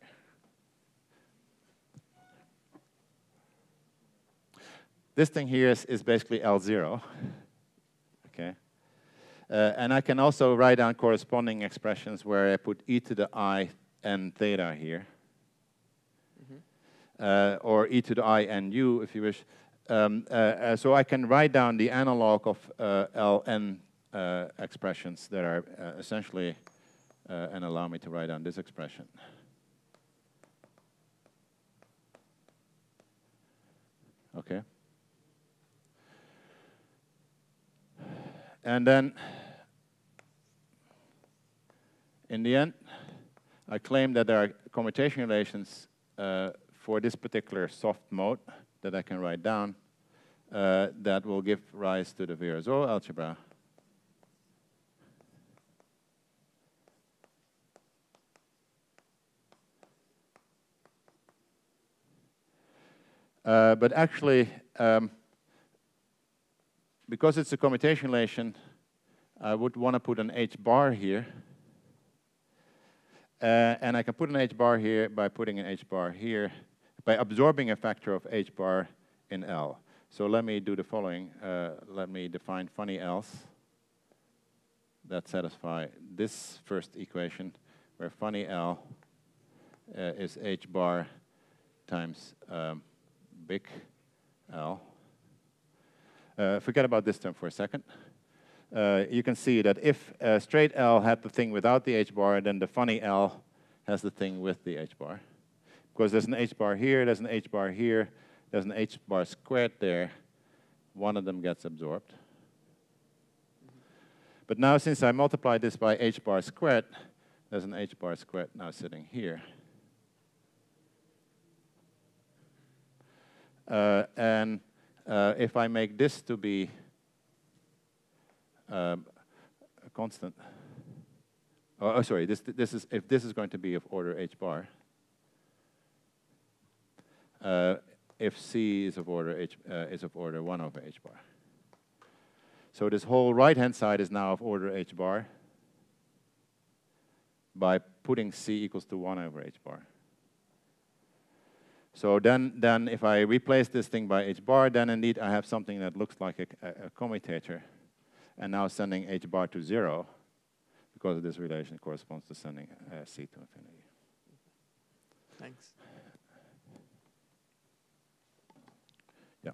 This thing here is, is basically L0. Uh, and I can also write down corresponding expressions where I put e to the i and theta here. Mm -hmm. uh, or e to the i and u, if you wish. Um, uh, uh so I can write down the analog of uh, Ln uh, expressions that are essentially, and allow me to write down this expression. Okay. And then, in the end, I claim that there are commutation relations uh, for this particular soft mode that I can write down uh, that will give rise to the Virasoro algebra. Uh, but actually, um, because it's a commutation relation, I would want to put an h bar here. Uh, and I can put an h bar here by putting an h bar here, by absorbing a factor of h bar in L. So let me do the following. Uh, let me define funny else that satisfy this first equation, where funny L uh, is h bar times um, big L. Uh, forget about this term for a second. Uh, you can see that if uh, straight L had the thing without the h bar, then the funny L has the thing with the h bar. Because there's an h bar here, there's an h bar here, there's an h bar squared there. One of them gets absorbed. But now since I multiply this by h bar squared, there's an h bar squared now sitting here. Uh, and uh, if I make this to be um, a constant, oh, oh, sorry, this, this is, if this is going to be of order h bar, uh, if c is of order h uh, is of order 1 over h bar. So this whole right-hand side is now of order h bar by putting c equals to 1 over h bar. So then, then if I replace this thing by h bar, then indeed I have something that looks like a, a, a commutator. And now sending h bar to 0, because this relation corresponds to sending uh, c to infinity. Thanks. Yeah.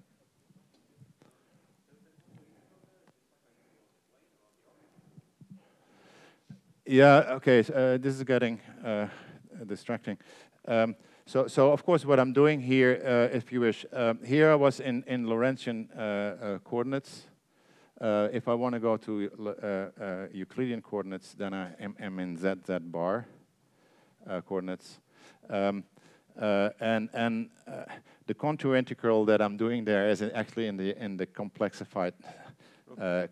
Yeah, okay, so, uh, this is getting uh, distracting. Um, so, so of course, what I'm doing here, uh, if you wish, um, here I was in, in Lorentzian uh, uh, coordinates. Uh, if I want to go to uh, uh, Euclidean coordinates, then I am, am in ZZ bar coordinates. Um, and and the contour integral that I'm doing there is actually in the in the complexified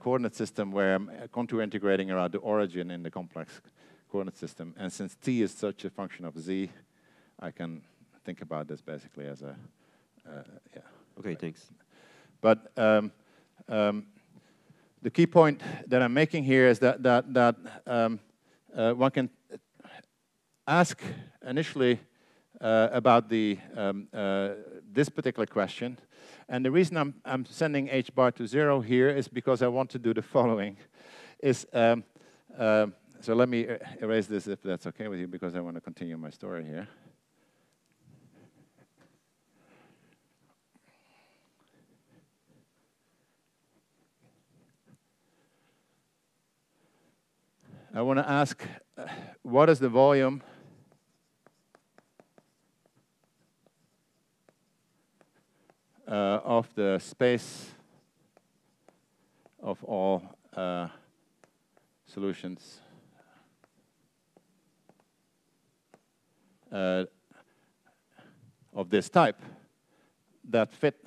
coordinate system where I'm contour integrating around the origin in the complex coordinate system. And since t is such a function of z, I can think about this basically as a, uh, yeah. Okay, thanks. But um, um, the key point that I'm making here is that, that, that um, uh, one can ask initially uh, about the, um, uh, this particular question. And the reason I'm, I'm sending h bar to zero here is because I want to do the following. Is um, uh, so let me er, erase this if that's okay with you, because I want to continue my story here. I want to ask, what is the volume uh, of the space of all uh, solutions uh, of this type that fit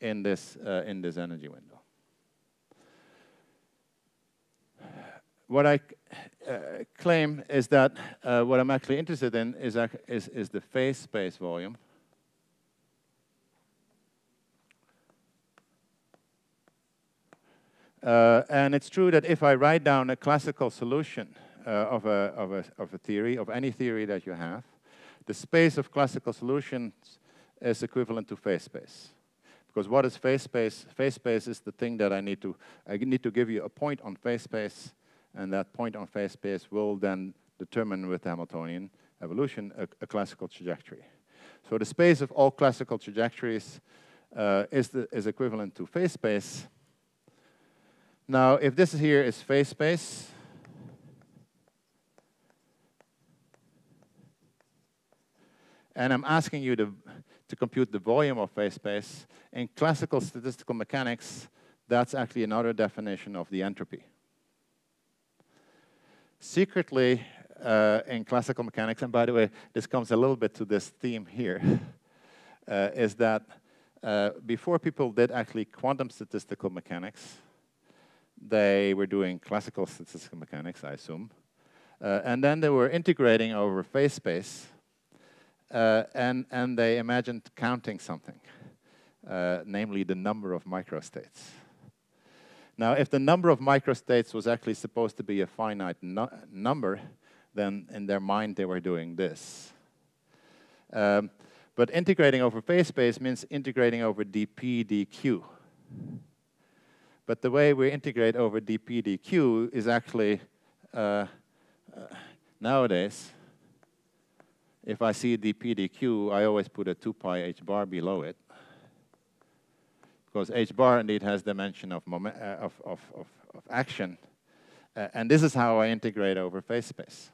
in this uh, in this energy window. What I uh, claim is that uh, what I'm actually interested in is, is, is the phase space volume. Uh, and it's true that if I write down a classical solution uh, of, a, of, a, of a theory, of any theory that you have, the space of classical solutions is equivalent to phase space. Because what is phase space? Phase space is the thing that I need to, I need to give you a point on phase space and that point on phase space will then determine with the Hamiltonian evolution a, a classical trajectory. So the space of all classical trajectories uh, is, the, is equivalent to phase space. Now, if this here is phase space, and I'm asking you to, to compute the volume of phase space, in classical statistical mechanics, that's actually another definition of the entropy secretly uh, in classical mechanics, and by the way, this comes a little bit to this theme here, uh, is that uh, before people did actually quantum statistical mechanics, they were doing classical statistical mechanics, I assume, uh, and then they were integrating over phase space, uh, and, and they imagined counting something, uh, namely the number of microstates. Now, if the number of microstates was actually supposed to be a finite nu number, then in their mind they were doing this. Um, but integrating over phase space means integrating over dp dq. But the way we integrate over dp dq is actually, uh, uh, nowadays, if I see dp dq, I always put a 2 pi h bar below it. Because h bar indeed has dimension of, uh, of, of, of, of action. Uh, and this is how I integrate over phase space.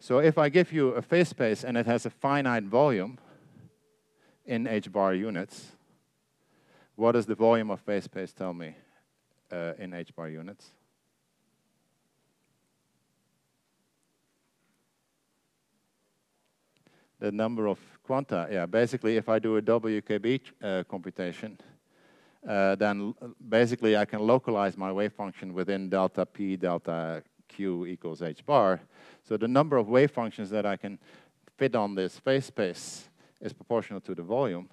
So if I give you a phase space and it has a finite volume in h bar units, what does the volume of phase space tell me uh, in h bar units? The number of quanta, yeah, basically if I do a WKB uh, computation, uh, then basically I can localize my wave function within delta p delta q equals h bar. So the number of wave functions that I can fit on this phase space is proportional to the volume,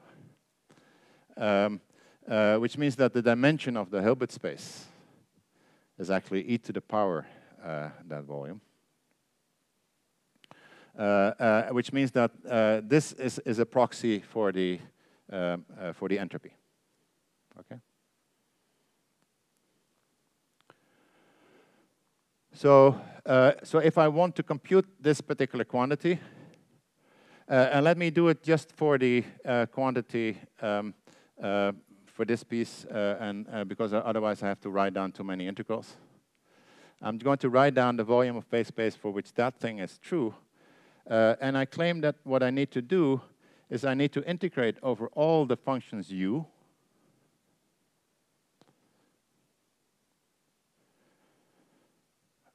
um, uh, which means that the dimension of the Hilbert space is actually e to the power uh, that volume. Uh, uh which means that uh, this is, is a proxy for the, um, for the entropy. Okay. So, uh, so if I want to compute this particular quantity, uh, and let me do it just for the uh, quantity um, for this piece, and because otherwise I have to write down too many integrals. I'm going to write down the volume of phase space for which that thing is true, and I claim that what I need to do is I need to integrate over all the functions u,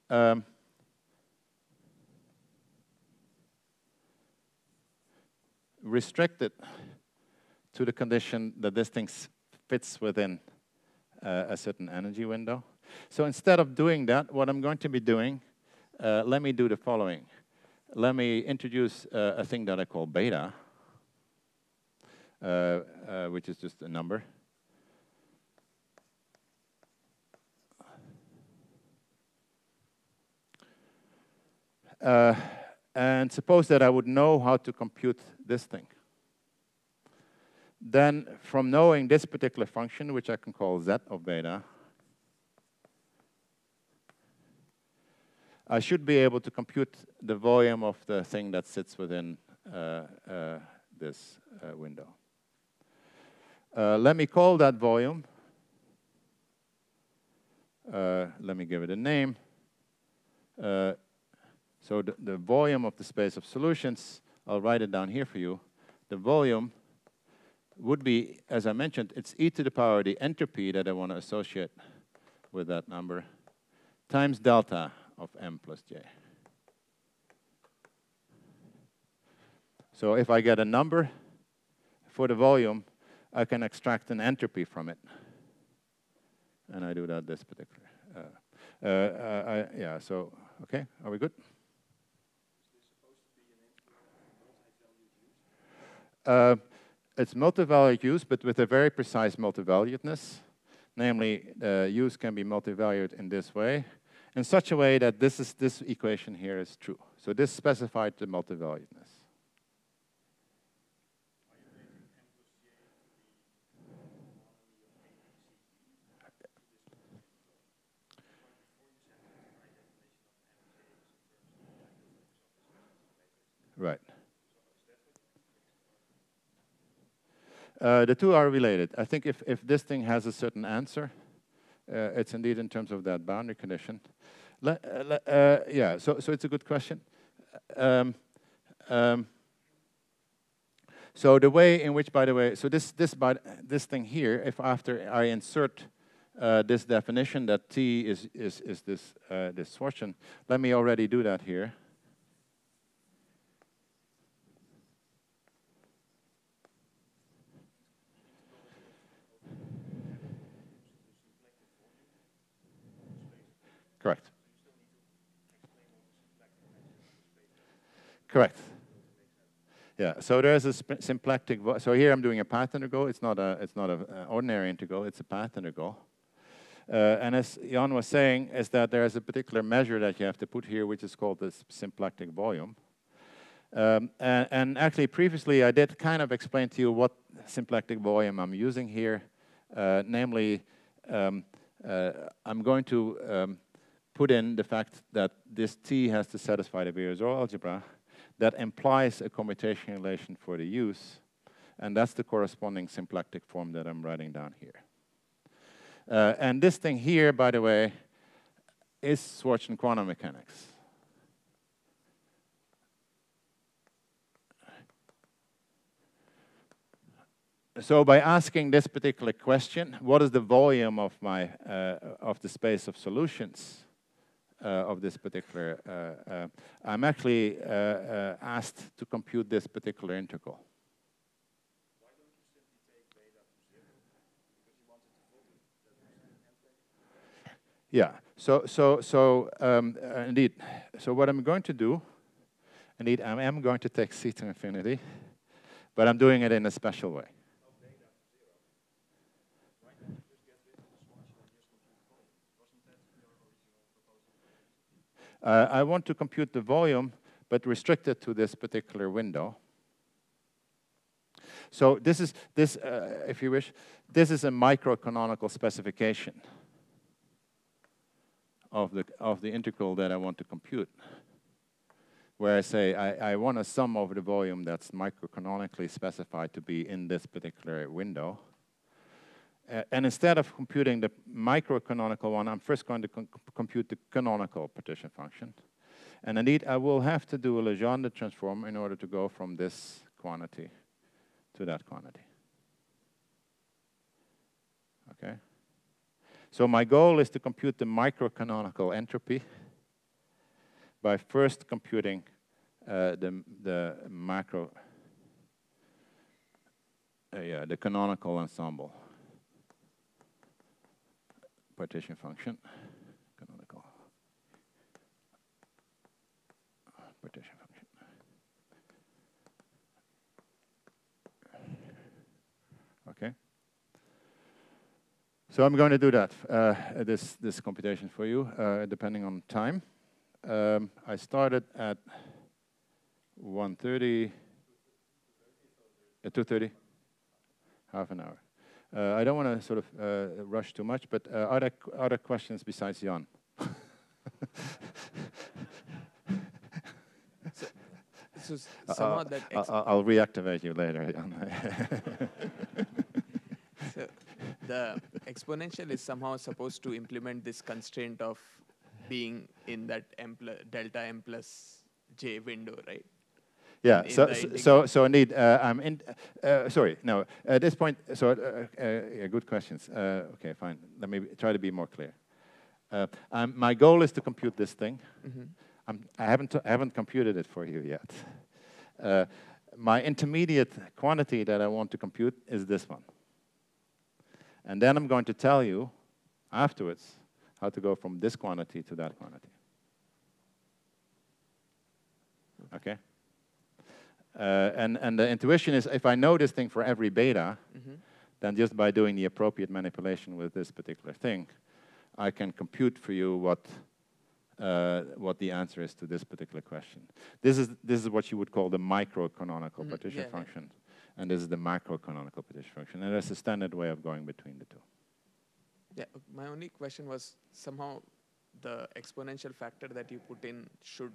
Um, restricted to the condition that this thing fits within uh, a certain energy window. So instead of doing that, what I'm going to be doing, uh, let me do the following. Let me introduce uh, a thing that I call beta, uh, uh, which is just a number. Uh, and suppose that I would know how to compute this thing. Then from knowing this particular function, which I can call z of beta, I should be able to compute the volume of the thing that sits within uh, uh, this uh, window. Let me call that volume. Let me give it a name. So the, the volume of the space of solutions, I'll write it down here for you. The volume would be, as I mentioned, it's e to the power of the entropy that I want to associate with that number times delta of m plus j. So if I get a number for the volume, I can extract an entropy from it. And I do that this particular. Uh, uh, uh, I, yeah, so, okay, are we good? Uh, it's multivalued use, but with a very precise multivaluedness. Namely, uh, use can be multivalued in this way, in such a way that this, is, this equation here is true. So this specified the multivaluedness. Right. Uh, the two are related. I think if, if this thing has a certain answer, it's indeed in terms of that boundary condition. Le uh, uh, yeah, so, so it's a good question. Um, um, so the way in which, by the way, so this, this, by, this thing here, if after I insert uh, this definition that T is, is, is this, uh, this Schwarzian, let me already do that here. Correct. Correct. Yeah, so there's a symplectic, so here I'm doing a path integral. It's not a, it's not an ordinary integral, it's a path integral. Uh, and as Jan was saying, is that there is a particular measure that you have to put here, which is called the symplectic volume. Um, and, and, actually, previously, I did kind of explain to you what symplectic volume I'm using here. Uh, namely, um, uh, I'm going to um, put in the fact that this T has to satisfy the Virasoro algebra that implies a commutation relation for the use. And that's the corresponding symplectic form that I'm writing down here. Uh, and this thing here, by the way, is Schwarzian quantum mechanics. So by asking this particular question, what is the volume of my uh, of the space of solutions of this particular? Uh, uh I'm actually uh, uh, asked to compute this particular integral. Yeah. So so so um, uh, indeed. So what I'm going to do, indeed, I am going to take c to infinity, but I'm doing it in a special way. Uh, I want to compute the volume, but restrict it to this particular window. So this is this, uh, if you wish, this is a microcanonical specification of the, of the integral that I want to compute. Where I say I, I want a sum over the volume that's microcanonically specified to be in this particular window. Uh, and instead of computing the microcanonical one, I'm first going to compute the canonical partition function. And indeed, I will have to do a Legendre transform in order to go from this quantity to that quantity. Okay? So my goal is to compute the microcanonical entropy by first computing uh, the, the macro, uh, yeah, the canonical ensemble partition function, canonical partition function. Okay. So I'm going to do that, uh, this, this computation for you, uh, depending on time. Um, I started at 1.30, at 2.30, half an hour. Uh, I don't want to sort of uh, rush too much, but uh, are, there, are there questions besides Jan? so, so that I'll reactivate you later, Jan. so the exponential is somehow supposed to implement this constraint of being in that m delta m plus j window, right? Yeah, in, so, in so, so indeed, uh, I'm in, uh, sorry, no, at this point, so, uh, uh yeah, good questions. Uh, okay, fine, let me try to be more clear. Uh, my goal is to compute this thing. Mm -hmm. I haven't, I haven't computed it for you yet. my intermediate quantity that I want to compute is this one. And then I'm going to tell you afterwards how to go from this quantity to that quantity. Okay? Uh, and, and the intuition is if I know this thing for every beta, mm -hmm. then just by doing the appropriate manipulation with this particular thing, I can compute for you what, uh, what the answer is to this particular question. This is, this is what you would call the microcanonical mm -hmm. partition yeah, function. Yeah and this is the macrocanonical partition function. And there's a standard way of going between the two. Yeah, my only question was somehow the exponential factor that you put in should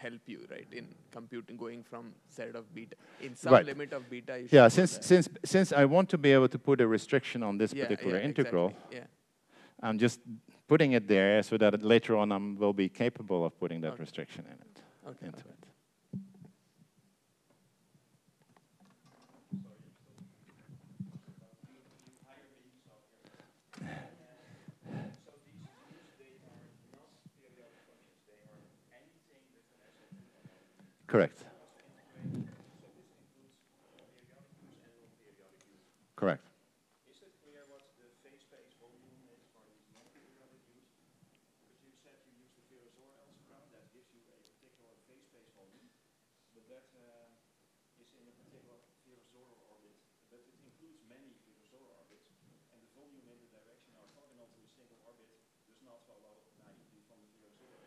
help you, right, in computing going from set of beta. In some right. limit of beta, Yeah, since, since, since I want to be able to put a restriction on this yeah, particular yeah, integral, exactly. yeah. I'm just putting it there so that later on I will be capable of putting that okay. restriction in it, okay, into okay. it. Correct. Correct. Is it clear what the phase space volume is for these non-periodic use? Because you said you use the Virasoro algebra, that gives you a particular phase space volume, but that is in a particular Virasoro orbit, but it includes many Virasoro orbits, and the volume in the direction orthogonal to a single orbit not follow naively from the Virasoro.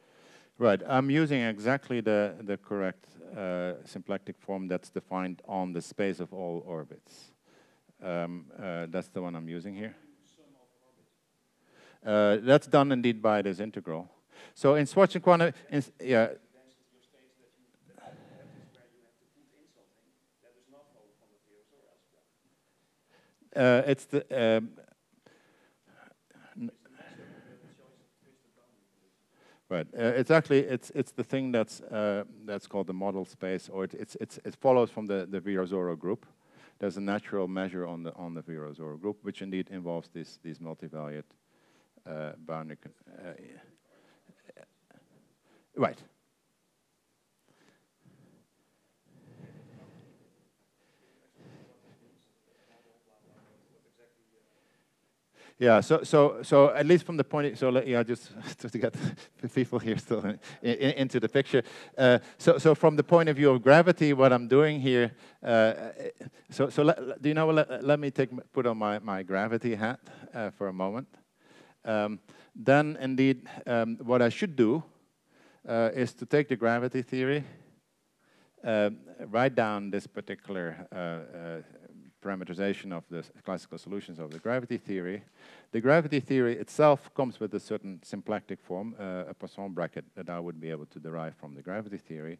Right, I'm using exactly the, the correct uh, symplectic form that's defined on the space of all orbits. Um, uh, that's the one I'm using here. Uh, that's done indeed by this integral. So in Schwarzian quantum, in, yeah, density of states that you that, that is where you have to put in something that does not follow from the Virasoro algebra. uh, it's the um, right. Uh, it's actually it's it's the thing that's uh, that's called the model space, or it, it's it's it follows from the the Virasoro group. There's a natural measure on the on the Virasoro group, which indeed involves these these multivariate uh, boundary. Uh, right. Yeah, so so so at least from the point, so let, yeah, just just to get the people here still in, in, into the picture. Uh, so so from the point of view of gravity, what I'm doing here, uh, so so let, do you know? Let, let me take put on my my gravity hat uh, for a moment. Um, then indeed, um, what I should do uh, is to take the gravity theory, uh, write down this particular uh, uh, parameterization of the classical solutions of the gravity theory. The gravity theory itself comes with a certain symplectic form, uh, a Poisson bracket that I would be able to derive from the gravity theory.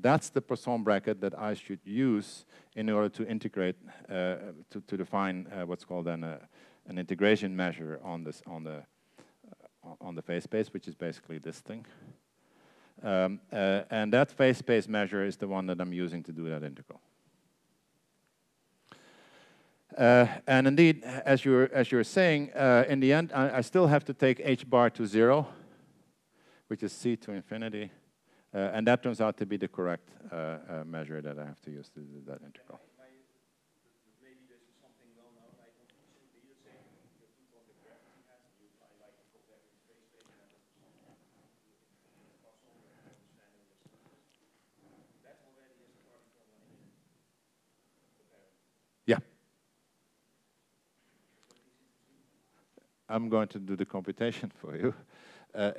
That's the Poisson bracket that I should use in order to integrate, uh, to, to define uh, what's called an, uh, an integration measure on, this, on, the, uh, on the phase space, which is basically this thing. Um, uh, and that phase space measure is the one that I'm using to do that integral. Uh, and indeed, as you're, as you're saying, uh, in the end, I, I still have to take h bar to zero, which is c to infinity. Uh, and that turns out to be the correct uh, uh, measure that I have to use to do that integral. My, maybe this is something well known. I don't think it should be the same. You put on the gravity hat, you apply like a covariant phase space method or something. Poisson understanding of this. That already is a Cardy formula in it. Covariant. Yeah. I'm going to do the computation for you. Uh,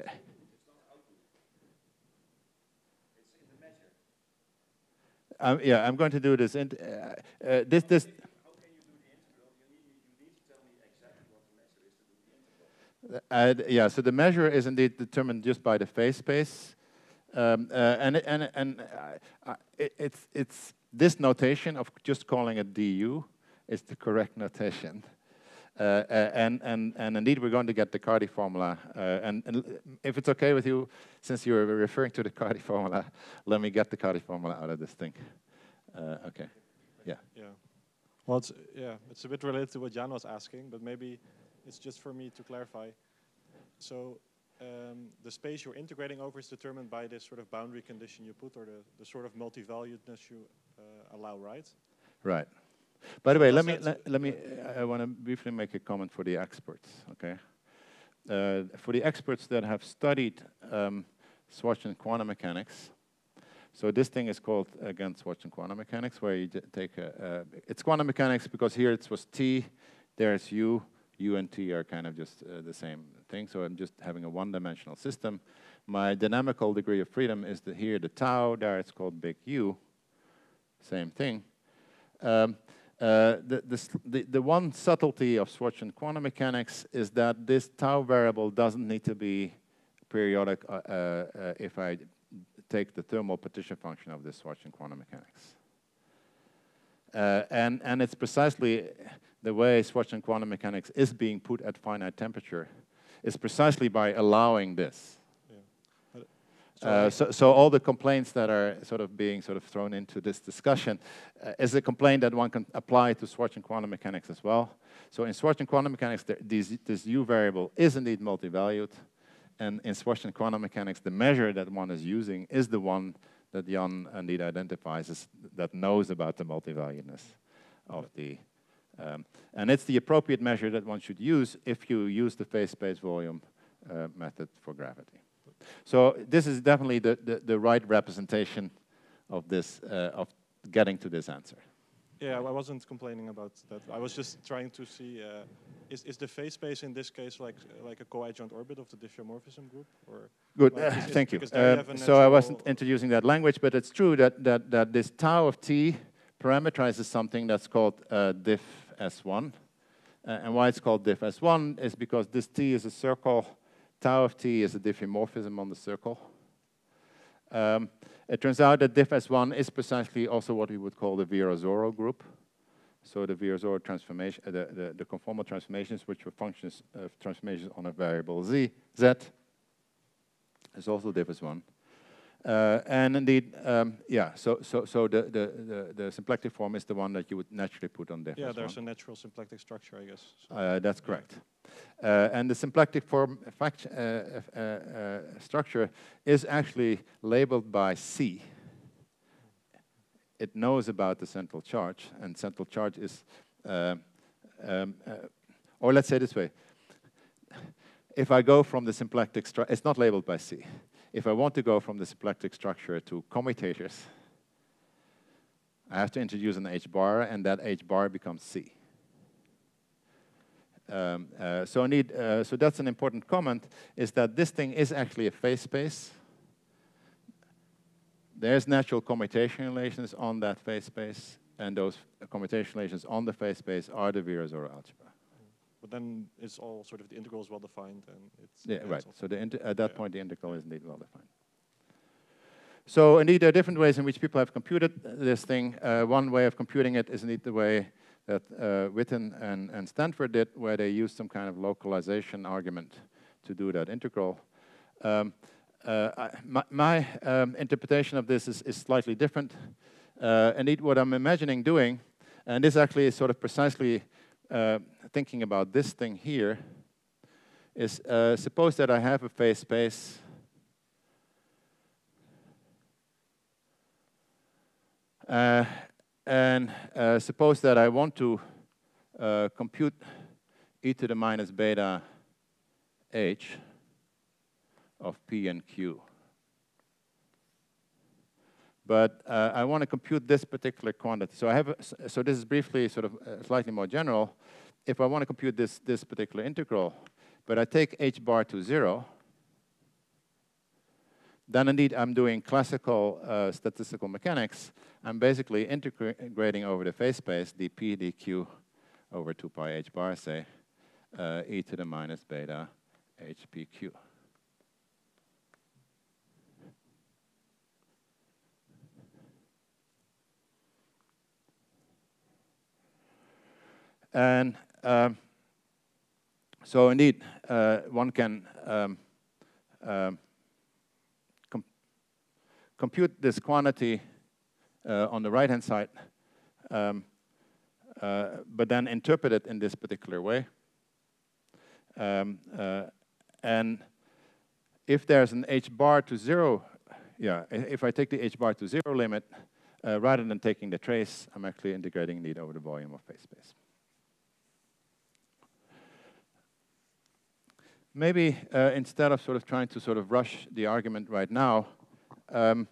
um, yeah, I'm going to do this. int- uh, uh, this, this, How can you do the integral? You you tell me exactly. Uh, yeah, so the measure is indeed determined just by the phase space. Um, uh, and and, and uh, it, it's, it's this notation of just calling it du is the correct notation. Uh, uh, and, and, and indeed, we're going to get the Cardy formula. Uh, and, and if it's okay with you, since you're referring to the Cardy formula, let me get the Cardy formula out of this thing. Uh, okay. Yeah. Yeah. Well, it's, yeah, it's a bit related to what Jan was asking, but maybe it's just for me to clarify. So um, the space you're integrating over is determined by this sort of boundary condition you put, or the, the sort of multi-valuedness you uh, allow, right? Right. By the way, let me let, let me. I want to briefly make a comment for the experts. Okay. Uh, for the experts that have studied um, Schwarzian quantum mechanics, so this thing is called again Schwarzian quantum mechanics, where you take a, uh, it's quantum mechanics because here it was t, there's u, u and t are kind of just uh, the same thing. So I'm just having a one-dimensional system. My dynamical degree of freedom is the, here the tau. There it's called big U. Same thing. Um, uh, the, the, the, one subtlety of Schwarzian quantum mechanics is that this tau variable doesn't need to be periodic uh, uh, uh, if I take the thermal partition function of this Schwarzian quantum mechanics. Uh, and, and it's precisely the way Schwarzian quantum mechanics is being put at finite temperature is precisely by allowing this. So Uh, so, so all the complaints that are sort of being sort of thrown into this discussion uh, is a complaint that one can apply to Schwarzian quantum mechanics as well. So in Schwarzian quantum mechanics, there, these, this u variable is indeed multi-valued, and in Schwarzian quantum mechanics, the measure that one is using is the one that Jan indeed identifies as that knows about the multi-valuedness of the, um, and it's the appropriate measure that one should use if you use the phase space volume uh, method for gravity. So this is definitely the, the, the right representation of this, uh, of getting to this answer. Yeah, I wasn't complaining about that. I was just trying to see uh, is, is the phase space in this case like like a coadjoint orbit of the diffeomorphism group, or Good, Like, uh, thank you. because there you Uh, so I wasn't introducing that language, but it's true that, that, that this tau of t parameterizes something that's called uh, diff S1. Uh, and why it's called diff S1 is because this t is a circle, tau of t is a diffeomorphism on the circle. Um, it turns out that diff S1 is precisely also what we would call the Virasoro group. So the Virasoro transformation, uh, the, the, the conformal transformations, which were functions of transformations on a variable z, z, is also diff S1. Uh, and indeed, um, yeah, so, so, so the, the, the, the symplectic form is the one that you would naturally put on there. yeah, S1. there's a natural symplectic structure, I guess. So Uh, that's correct. Uh, and the symplectic form fact, uh, uh, uh, structure is actually labeled by C. It knows about the central charge, and central charge is, uh, um, uh, or let's say this way. If I go from the symplectic structure, it's not labeled by C. If I want to go from the symplectic structure to commutators, I have to introduce an H bar, and that H bar becomes C. Um, uh, so indeed, uh, so that's an important comment, is that this thing is actually a phase space. There's natural commutation relations on that phase space, and those commutation relations on the phase space are the Virasoro algebra. But then it's all sort of the integral is well defined, and it's Yeah, right. So the at that Yeah. point, the integral is indeed well defined. So indeed, there are different ways in which people have computed this thing. Uh, one way of computing it is indeed the way that uh, Witten and, and Stanford did, where they used some kind of localization argument to do that integral. Um, uh, I, my my um, interpretation of this is, is slightly different. Uh, indeed, what I'm imagining doing, and this actually is sort of precisely uh, thinking about this thing here, is uh, suppose that I have a phase space uh, and uh, suppose that I want to uh, compute e to the minus beta h of p and q. But uh, I want to compute this particular quantity. So I have, a, so this is briefly sort of uh, slightly more general. If I want to compute this, this particular integral, but I take h bar to zero, then indeed I'm doing classical uh, statistical mechanics. I'm basically integrating over the phase space dp dq over 2 pi h bar, say, uh, e to the minus beta hpq. And um, so indeed, uh, one can um, um, com compute this quantity uh, on the right-hand side, um, uh, but then interpret it in this particular way. Um, uh, and if there's an h bar to zero, yeah, if I take the h bar to zero limit, uh, rather than taking the trace, I'm actually integrating indeed over the volume of phase space. Maybe uh, instead of sort of trying to sort of rush the argument right now, um,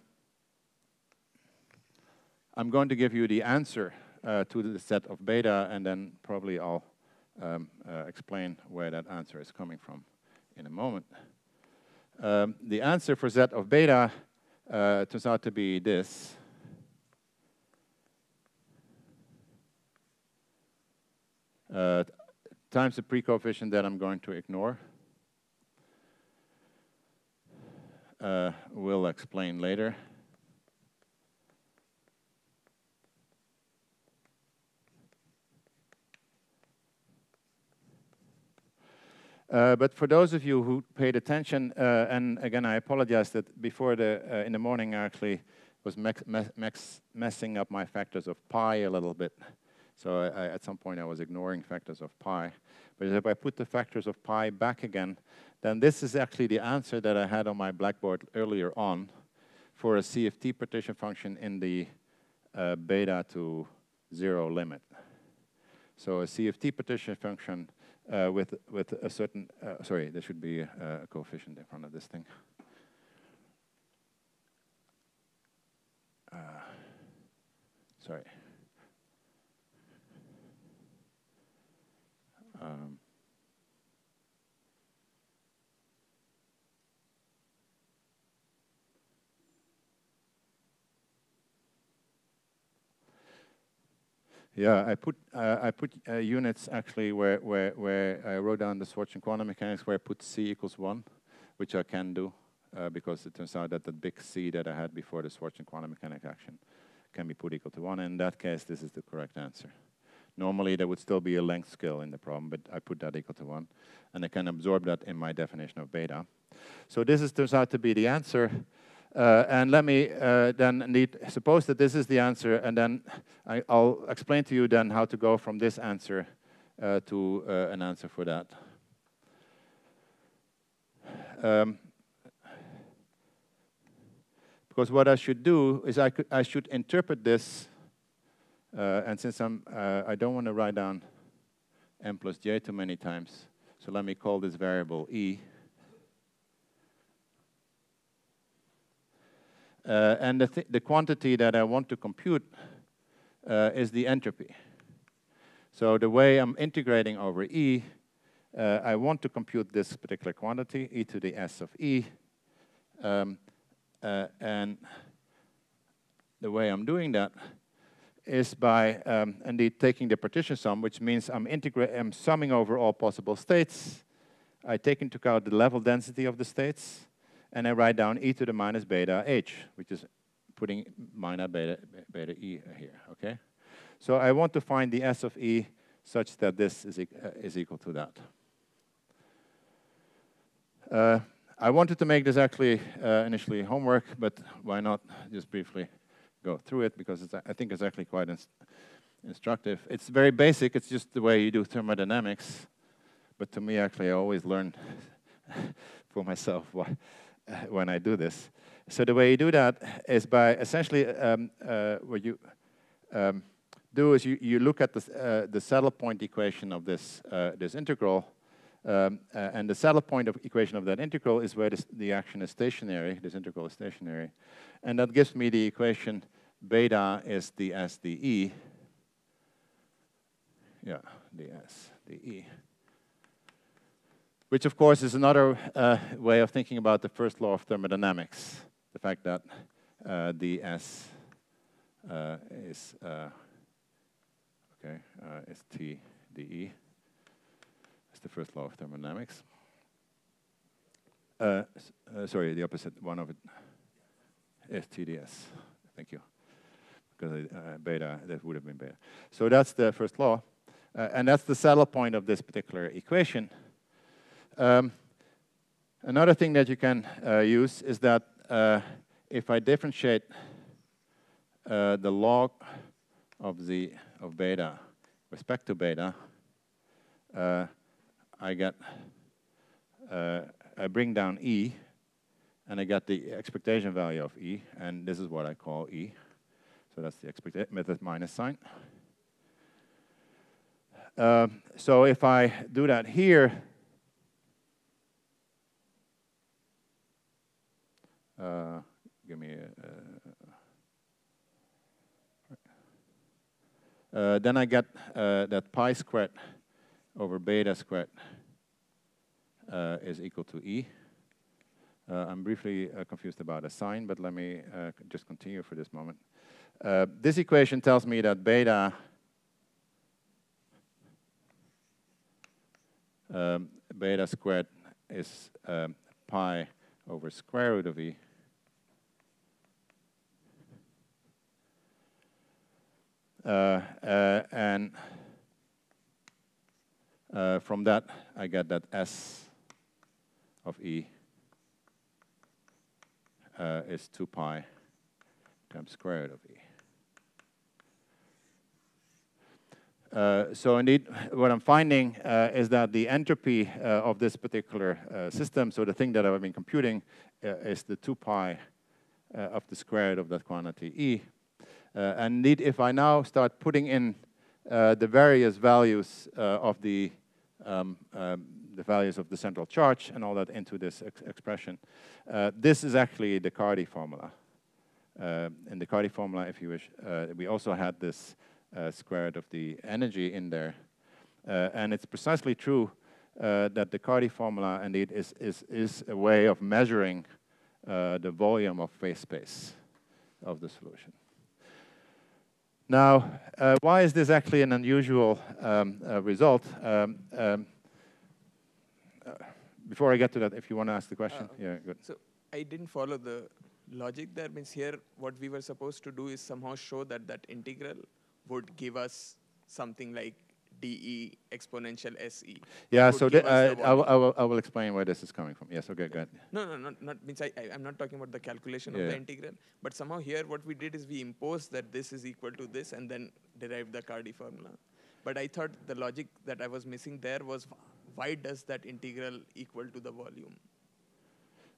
I'm going to give you the answer uh, to the set of beta, and then probably I'll um, uh, explain where that answer is coming from in a moment. Um, the answer for z of beta uh, turns out to be this. Uh, times the pre-coefficient that I'm going to ignore. Uh, we'll explain later. Uh, but for those of you who paid attention, uh, and again, I apologize that before the uh, in the morning I actually was messing up my factors of pi a little bit. So I, I, at some point I was ignoring factors of pi. But if I put the factors of pi back again, then this is actually the answer that I had on my blackboard earlier on for a CFT partition function in the uh, beta to zero limit. So a CFT partition function uh, with, with a certain, uh, sorry, there should be a, a coefficient in front of this thing. Uh, sorry. Um, Yeah, I put uh, I put uh, units actually where where where I wrote down the Schwarzian quantum mechanics where I put c equals one, which I can do uh, because it turns out that the big C that I had before the Schwarzian quantum mechanics action can be put equal to one. And in that case, this is the correct answer. Normally, there would still be a length scale in the problem, but I put that equal to one, and I can absorb that in my definition of beta. So this is, turns out to be the answer. Uh, and let me uh, then indeed suppose that this is the answer, and then I, will explain to you then how to go from this answer uh, to uh, an answer for that. Um, because what I should do is I, could, I should interpret this, and since I'm, uh, I don't want to write down m plus j too many times, so let me call this variable e. Uh, and the, th the, quantity that I want to compute uh, is the entropy. So the way I'm integrating over E, uh, I want to compute this particular quantity, e to the s of E. Um, uh, and the way I'm doing that is by um, indeed taking the partition sum, which means I'm, I'm summing over all possible states. I take into account the level density of the states and I write down e to the minus beta h, which is putting minus beta, beta e here, okay? So I want to find the s of e such that this is, e uh, is equal to that. Uh, I wanted to make this actually uh, initially homework, but why not just briefly go through it, because I think it's actually quite ins instructive. It's very basic, it's just the way you do thermodynamics, but to me actually I always learn for myself why, when I do this. So the way you do that is by essentially um, uh, what you um, do is you, you look at the, uh, the saddle point equation of this, uh, this integral, um, uh, and the saddle point of equation of that integral is where this, the action is stationary, this integral is stationary. And that gives me the equation beta is the S the. Yeah, the S, the which of course is another uh, way of thinking about the first law of thermodynamics, the fact that uh, ds uh, is uh, okay uh, is t de. It's the first law of thermodynamics. Uh, sorry, the opposite one of it is TDS. Thank you. Because beta, that would have been beta. So that's the first law. and that's the saddle point of this particular equation. Um, another thing that you can uh, use is that uh, if I differentiate uh, the log of the of beta respect to beta, uh, I get uh, I bring down e, and I get the expectation value of e, and this is what I call e. So that's the expectation method minus sign. Um, so if I do that here, Uh, give me a, uh, uh, then I get uh, that pi squared over beta squared uh, is equal to E. am briefly confused about a sign, but let me just continue for this moment. This equation tells me that beta um, beta squared is um, pi over square root of E. Uh, uh, and uh, from that, I get that S of E is 2 pi times square root of E. so indeed, what I'm finding uh, is that the entropy uh, of this particular system, so the thing that I've been computing, is the 2 pi of the square root of that quantity E. Uh, and indeed, if I now start putting in uh, the various values uh, of the um, um, the values of the central charge and all that into this ex expression, this is actually the Cardy formula. in the Cardy formula, if you wish, we also had this square root of the energy in there. and it's precisely true uh, that the Cardy formula indeed is, is, is a way of measuring uh, the volume of phase space of the solution. Now, uh, why is this actually an unusual um, uh, result? Um, um, uh, before I get to that, if you want to ask the question, Uh, yeah, good. So I didn't follow the logic there. Means here, what we were supposed to do is somehow show that that integral would give us something like dE exponential SE. Yeah, so the, uh, I, will. I, will, I will explain where this is coming from. Yes, okay, go ahead. No, no, not, not means I, I, I'm not talking about the calculation Yeah, of the integral, but somehow here what we did is we imposed that this is equal to this and then derived the Cardy formula. But I thought the logic that I was missing there was why does that integral equal to the volume?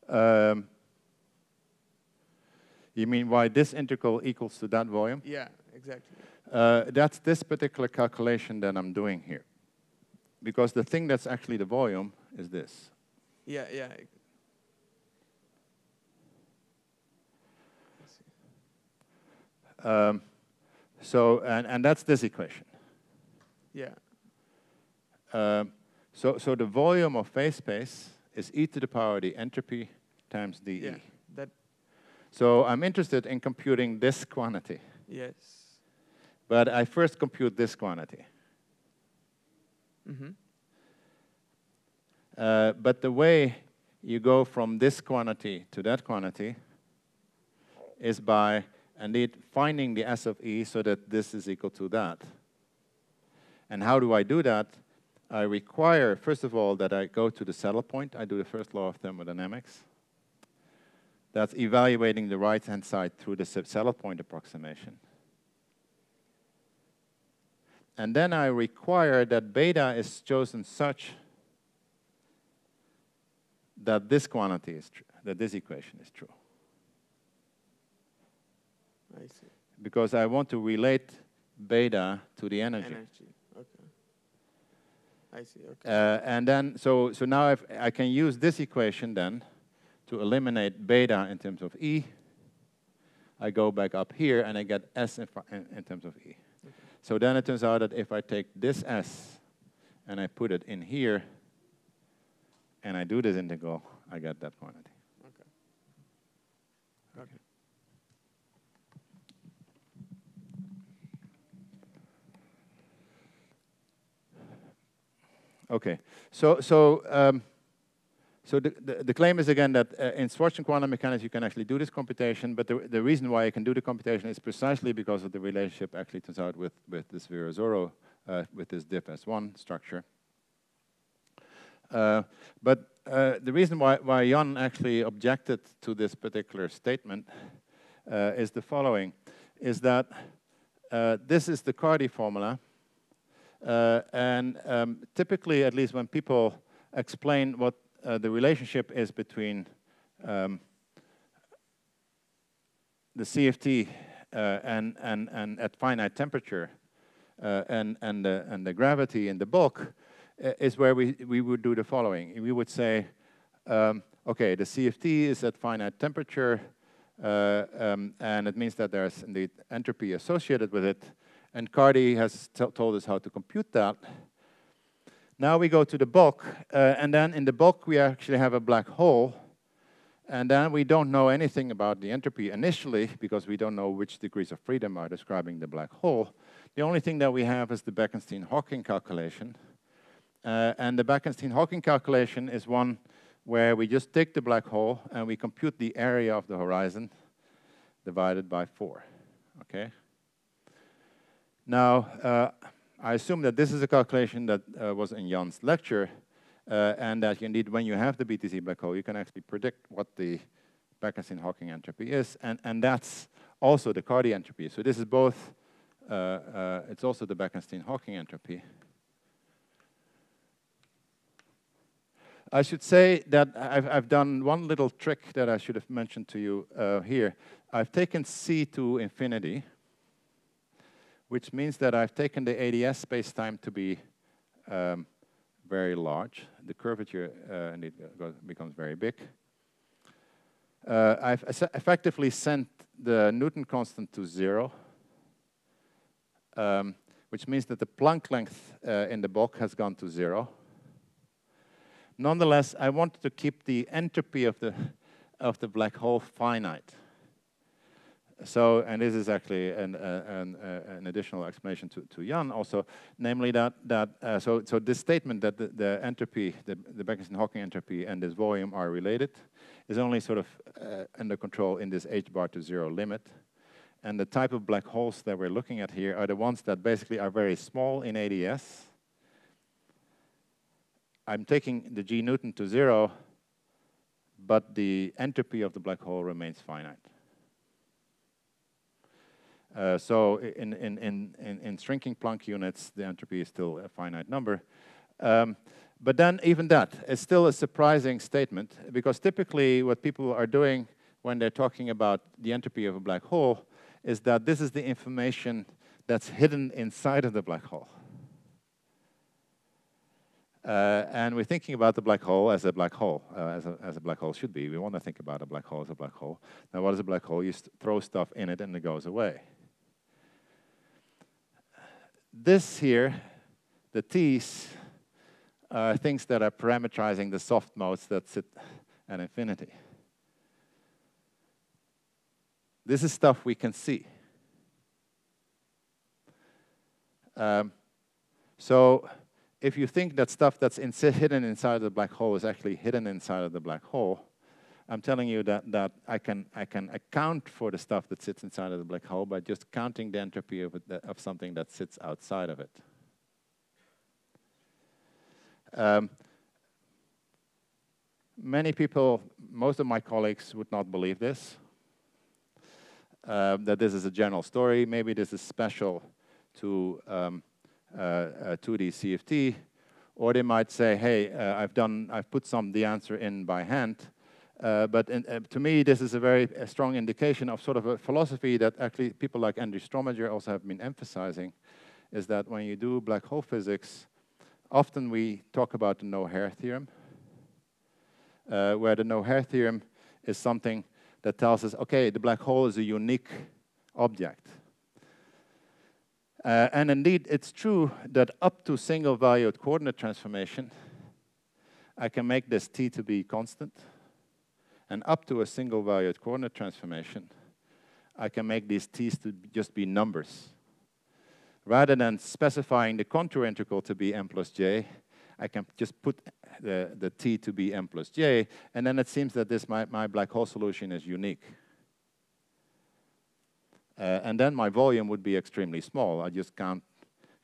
Um, you mean why this integral equals to that volume? Yeah, exactly. Uh, that's this particular calculation that I'm doing here. Because the thing that's actually the volume is this. Yeah, yeah. Um, so, and, and that's this equation. Yeah. Um, so, so the volume of phase space is e to the power of the entropy times dE. Yeah. That So I'm interested in computing this quantity. yes. But I first compute this quantity. Mm-hmm. Uh, but the way you go from this quantity to that quantity is by indeed finding the S of E so that this is equal to that. And how do I do that? I require, first of all, that I go to the saddle point. I do the first law of thermodynamics. That's evaluating the right-hand side through the saddle point approximation. And then I require that beta is chosen such that this quantity is true, that this equation is true. I see. Because I want to relate beta to the energy. Energy. Okay. I see. Okay. Uh, and then, so, so now if I can use this equation then to eliminate beta in terms of E. I go back up here and I get S in, in, in terms of E. So then it turns out that if I take this S and I put it in here and I do this integral, I get that quantity. okay. It. Okay, so so um, so the, the the claim is again that uh, in Schwarzian quantum mechanics you can actually do this computation, but the the reason why I can do the computation is precisely because of the relationship actually turns out with with this Virasoro uh, with this diff S1 structure. Uh, but uh, the reason why why Jan actually objected to this particular statement uh, is the following: is that uh, this is the Cardy formula. And um, typically, at least when people explain what uh, the relationship is between um, the CFT uh, and, and, and at finite temperature uh, and, and, the, and the gravity in the bulk, uh, is where we, we would do the following. We would say, um, okay, the CFT is at finite temperature, uh, um, and it means that there's indeed entropy associated with it. And Cardy has told us how to compute that. Now we go to the bulk, uh, and then in the bulk we actually have a black hole, and then we don't know anything about the entropy initially because we don't know which degrees of freedom are describing the black hole. The only thing that we have is the Bekenstein-Hawking calculation. Uh, and the Bekenstein-Hawking calculation is one where we just take the black hole and we compute the area of the horizon divided by 4. Okay? Now, uh, I assume that this is a calculation that uh, was in Jan's lecture, uh, and that indeed when you have the BTZ black hole, you can actually predict what the Bekenstein-Hawking entropy is, and, and that's also the Cardy entropy. So this is both, uh, uh, it's also the Bekenstein-Hawking entropy. I should say that I've, I've done one little trick that I should have mentioned to you uh, here. I've taken C to infinity, which means that I've taken the ADS space-time to be um, very large. The curvature uh, indeed goes, becomes very big. Uh, I've effectively sent the Newton constant to zero, um, which means that the Planck length uh, in the bulk has gone to zero. Nonetheless, I wanted to keep the entropy of the, of the black hole finite. So, and this is actually an, uh, an, uh, an additional explanation to, to Jan also, namely that, that uh, so, so this statement that the, the entropy, the, the Bekenstein-Hawking entropy and this volume are related is only sort of uh, under control in this h bar to zero limit. And the type of black holes that we're looking at here are the ones that basically are very small in ADS. I'm taking the g Newton to zero, but the entropy of the black hole remains finite. Uh, so in, in, in, in, in shrinking Planck units, the entropy is still a finite number. Um, but then even that is still a surprising statement because typically what people are doing when they're talking about the entropy of a black hole is that this is the information that's hidden inside of the black hole. Uh, and we're thinking about the black hole as a black hole, uh, as, a, as a black hole should be. We want to think about a black hole as a black hole. Now, what is a black hole? You throw stuff in it and it goes away. This here, the T's, are things that are parameterizing the soft modes that sit at infinity. This is stuff we can see. Um, so if you think that stuff that's in hidden inside the black hole is actually hidden inside of the black hole, I'm telling you that, that I, can, I can account for the stuff that sits inside of the black hole by just counting the entropy of, it, of something that sits outside of it. Um, many people, most of my colleagues would not believe this, uh, that this is a general story. Maybe this is special to um, uh, 2D uh, CFT, or they might say, hey, uh, I've done, I've put some the answer in by hand, uh, but in, uh, to me, this is a very a strong indication of sort of a philosophy that actually people like Andrew Strominger also have been emphasizing, is that when you do black hole physics, often we talk about the no-hair theorem, uh, where the no-hair theorem is something that tells us, okay, the black hole is a unique object. Uh, and indeed, it's true that up to single-valued coordinate transformation, I can make this t to be constant. And up to a single-valued coordinate transformation, I can make these t's to just be numbers. Rather than specifying the contour integral to be m plus j, I can just put the, the t to be m plus j, and then it seems that this my, my black hole solution is unique. Uh, and then my volume would be extremely small. I just count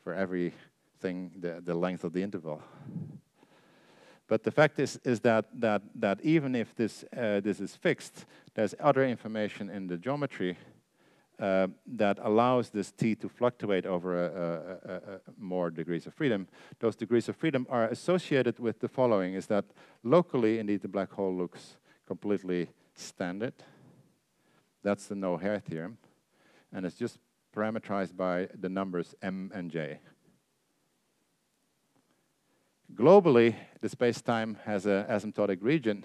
for everything the, the length of the interval. But the fact is, is that, that, that even if this, uh, this is fixed, there's other information in the geometry uh, that allows this t to fluctuate over a, a, a, more degrees of freedom. Those degrees of freedom are associated with the following, is that locally, indeed, the black hole looks completely standard. That's the no-hair theorem and it's just parameterized by the numbers m and j. Globally, the space-time has an asymptotic region.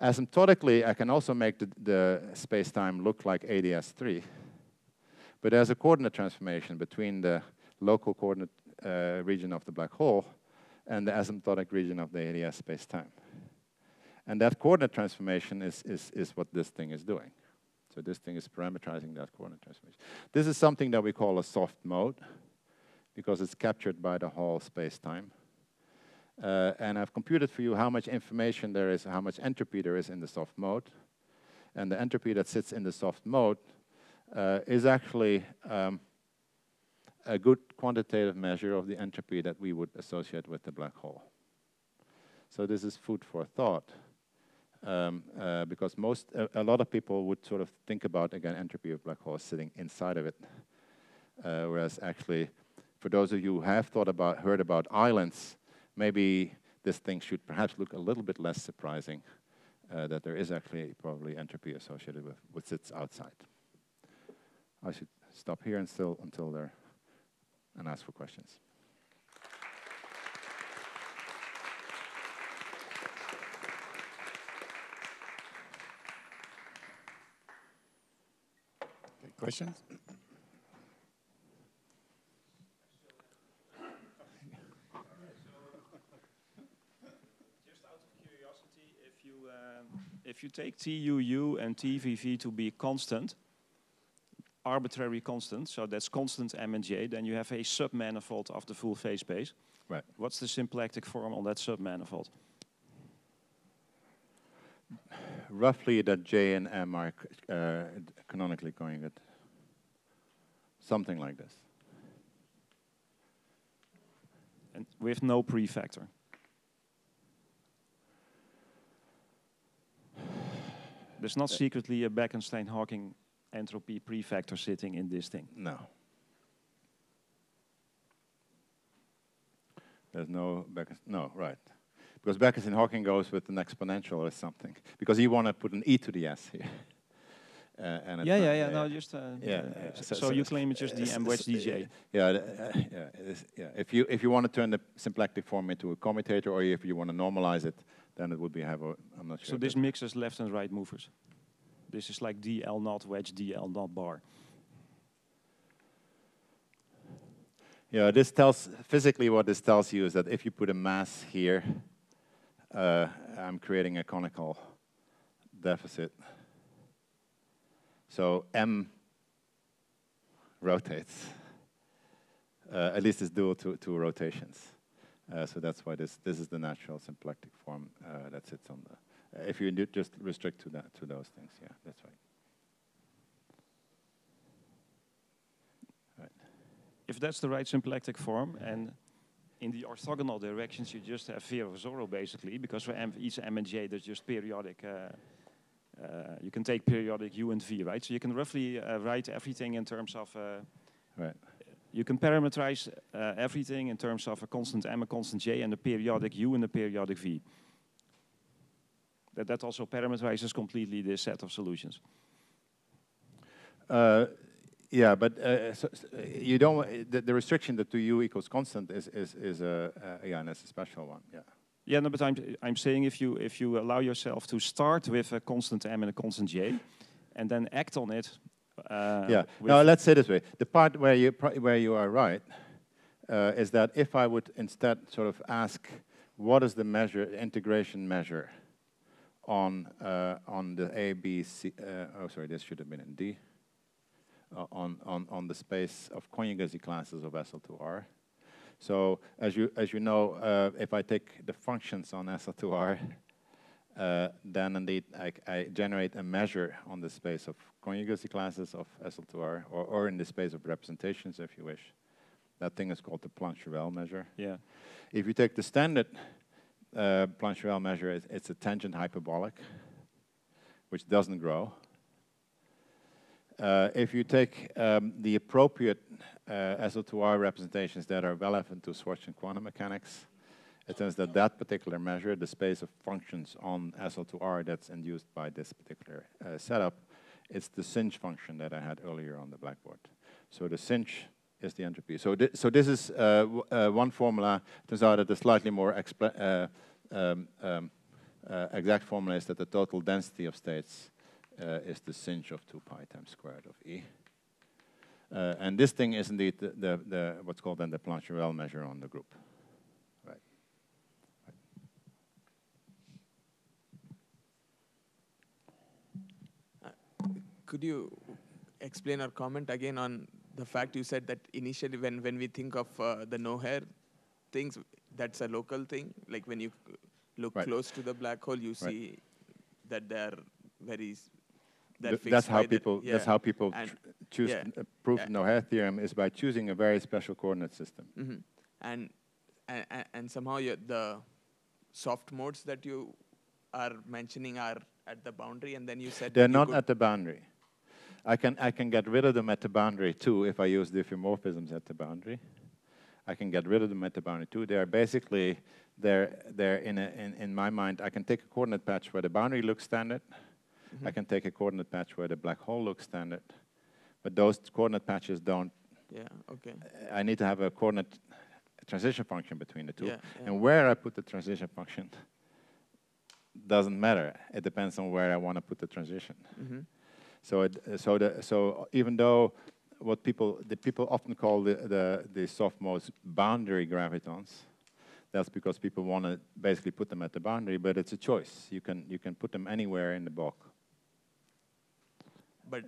Asymptotically, I can also make the, the space-time look like ADS3. But there's a coordinate transformation between the local coordinate uh, region of the black hole and the asymptotic region of the ADS space-time. And that coordinate transformation is, is, is what this thing is doing. So this thing is parameterizing that coordinate transformation. This is something that we call a soft mode because it's captured by the whole space-time. Uh, and I've computed for you how much information there is, how much entropy there is in the soft mode. And the entropy that sits in the soft mode uh, is actually um, a good quantitative measure of the entropy that we would associate with the black hole. So this is food for thought um, uh, because most a, a, lot of people would sort of think about again entropy of black holes sitting inside of it, uh, whereas actually, for those of you who have thought about heard about islands, maybe this thing should perhaps look a little bit less surprising. Uh, that there is actually probably entropy associated with what sits outside. I should stop here and still until there and ask for questions. Questions? Just out of curiosity, if you if if you take TUU and TVV to be constant, arbitrary constant, so that's constant M and J, then you have a submanifold of the full phase space. Right. What's the symplectic form on that submanifold? Roughly that J and M are uh, canonically conjugate. Something like this. And with no prefactor. There's not Uh, secretly a Bekenstein-Hawking entropy prefactor sitting in this thing. No. There's no Beckes, no, right. Because Bekenstein Hawking goes with an exponential or something. Because you want to put an e to the s here. Uh, and it's Yeah, yeah, yeah. No, just uh, Yeah, uh, yeah, so- so, so you claim it's just the M wedge DJ. Yeah, uh, yeah, yeah. If you if you want to turn the symplectic form into a commutator, or if you want to normalize it, then it would be have a. I'm not sure. So this mixes left and right movers. This is like DL not wedge, DL not bar. Yeah, this tells physically what this tells you is that if you put a mass here, uh, I'm creating a conical deficit. So M rotates. Uh, at least it's dual to two rotations. Uh, so that's why this this is the natural symplectic form uh, that sits on the. Uh, if you just restrict to that to those things, yeah, that's right. If that's the right symplectic form, and in the orthogonal directions, you just have Virasoro basically, because for M, each M and J, there's just periodic. Uh, uh, you can take periodic U and V, right? So you can roughly uh, write everything in terms of. Uh, Right. You can parameterize uh, everything in terms of a constant M, a constant J, and a periodic U and a periodic V. That, that also parameterizes completely this set of solutions. Uh, yeah, but uh, so, so, you don't. The, the restriction that to u equals constant is is is a uh, yeah, and it's a special one. Yeah. Yeah, no, but I'm I'm saying if you if you allow yourself to start with a constant m and a constant j, and then act on it. Uh, yeah. Now let's say this way: the part where you where you are right uh, is that if I would instead sort of ask, what is the measure integration measure on uh, on the A B C? Uh, oh, sorry, this should have been in D. Uh, on on on the space of conjugacy classes of SL2R. So as you as you know, uh, if I take the functions on SL2R, uh, then indeed I generate a measure on the space of conjugacy classes of SL2R, or, or in the space of representations, if you wish. That thing is called the Plancherel measure. yeah. If you take the standard uh, Plancherel measure, it, it's a tangent hyperbolic, which doesn't grow. Uh, if you take um, the appropriate uh, SO2R representations that are relevant to Schwarzian quantum mechanics, it turns that that particular measure, the space of functions on SO2R that's induced by this particular uh, setup, it's the sinh function that I had earlier on the blackboard. So the sinh is the entropy. So, thi- so this is uh, uh, one formula. Turns out that the slightly more uh, um, um, uh, exact formula is that the total density of states uh, is the sinh of 2 pi times squared of E. Uh, and this thing is indeed the, the, the what's called then the Plancherel measure on the group. Could you explain or comment again on the fact you said that initially when, when we think of uh, the no hair things, that's a local thing? Like when you look Right. close to the black hole, you Right. see that they're very. Th- that's how people. That's how people choose yeah. uh, prove Yeah. the no-hair theorem is by choosing a very special coordinate system. Mhm. And, and and somehow the soft modes that you are mentioning are at the boundary, and then you said They're not at the boundary. I can I can get rid of them at the boundary too if I use diffeomorphisms at the boundary. I can get rid of them at the boundary too. They're basically they're they're in a, in in my mind. I can take a coordinate patch where the boundary looks standard. I Mhm. can take a coordinate patch where the black hole looks standard. But those coordinate patches don't. Yeah. Okay. I need to have a coordinate transition function between the two. Yeah. yeah. And where I put the transition function doesn't matter. It depends on where I want to put the transition. Mhm. So, it, uh, so, the, so even though what people, the people often call the, the, the soft modes boundary gravitons, that's because people want to basically put them at the boundary, but it's a choice. You can, you can put them anywhere in the bulk. But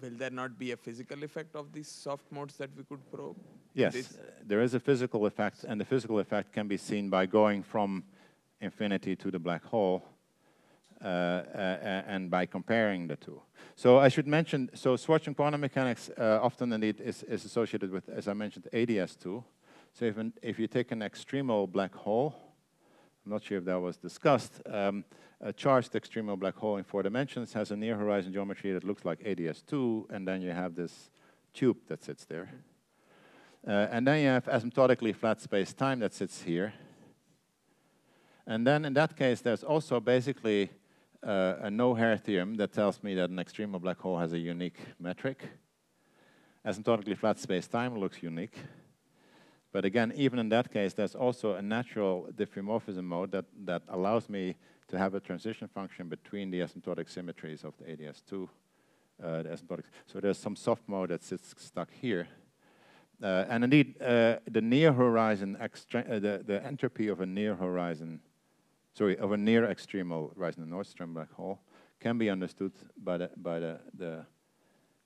will there not be a physical effect of these soft modes that we could probe? Yes, This- uh, there is a physical effect, and the physical effect can be seen by going from infinity to the black hole, uh, uh, and by comparing the two. So I should mention, so Schwarzian quantum mechanics uh, often indeed is, is associated with, as I mentioned, ADS2. So if, an, if you take an extremal black hole, I'm not sure if that was discussed, um, a charged extremal black hole in four dimensions has a near horizon geometry that looks like ADS2, and then you have this tube that sits there. Uh, and then you have asymptotically flat space-time that sits here. And then in that case, there's also basically uh, a no-hair theorem that tells me that an extremal black hole has a unique metric. Asymptotically flat space-time looks unique. But again, even in that case, there's also a natural diffeomorphism mode that, that allows me to have a transition function between the asymptotic symmetries of the ADS2. Uh, the asymptotic. So there's some soft mode that sits stuck here. Uh, and indeed, uh, the near horizon, uh, the, the entropy of a near horizon, sorry, of a near extremal Reissner-Nordstrom black hole can be understood by the, by the, the,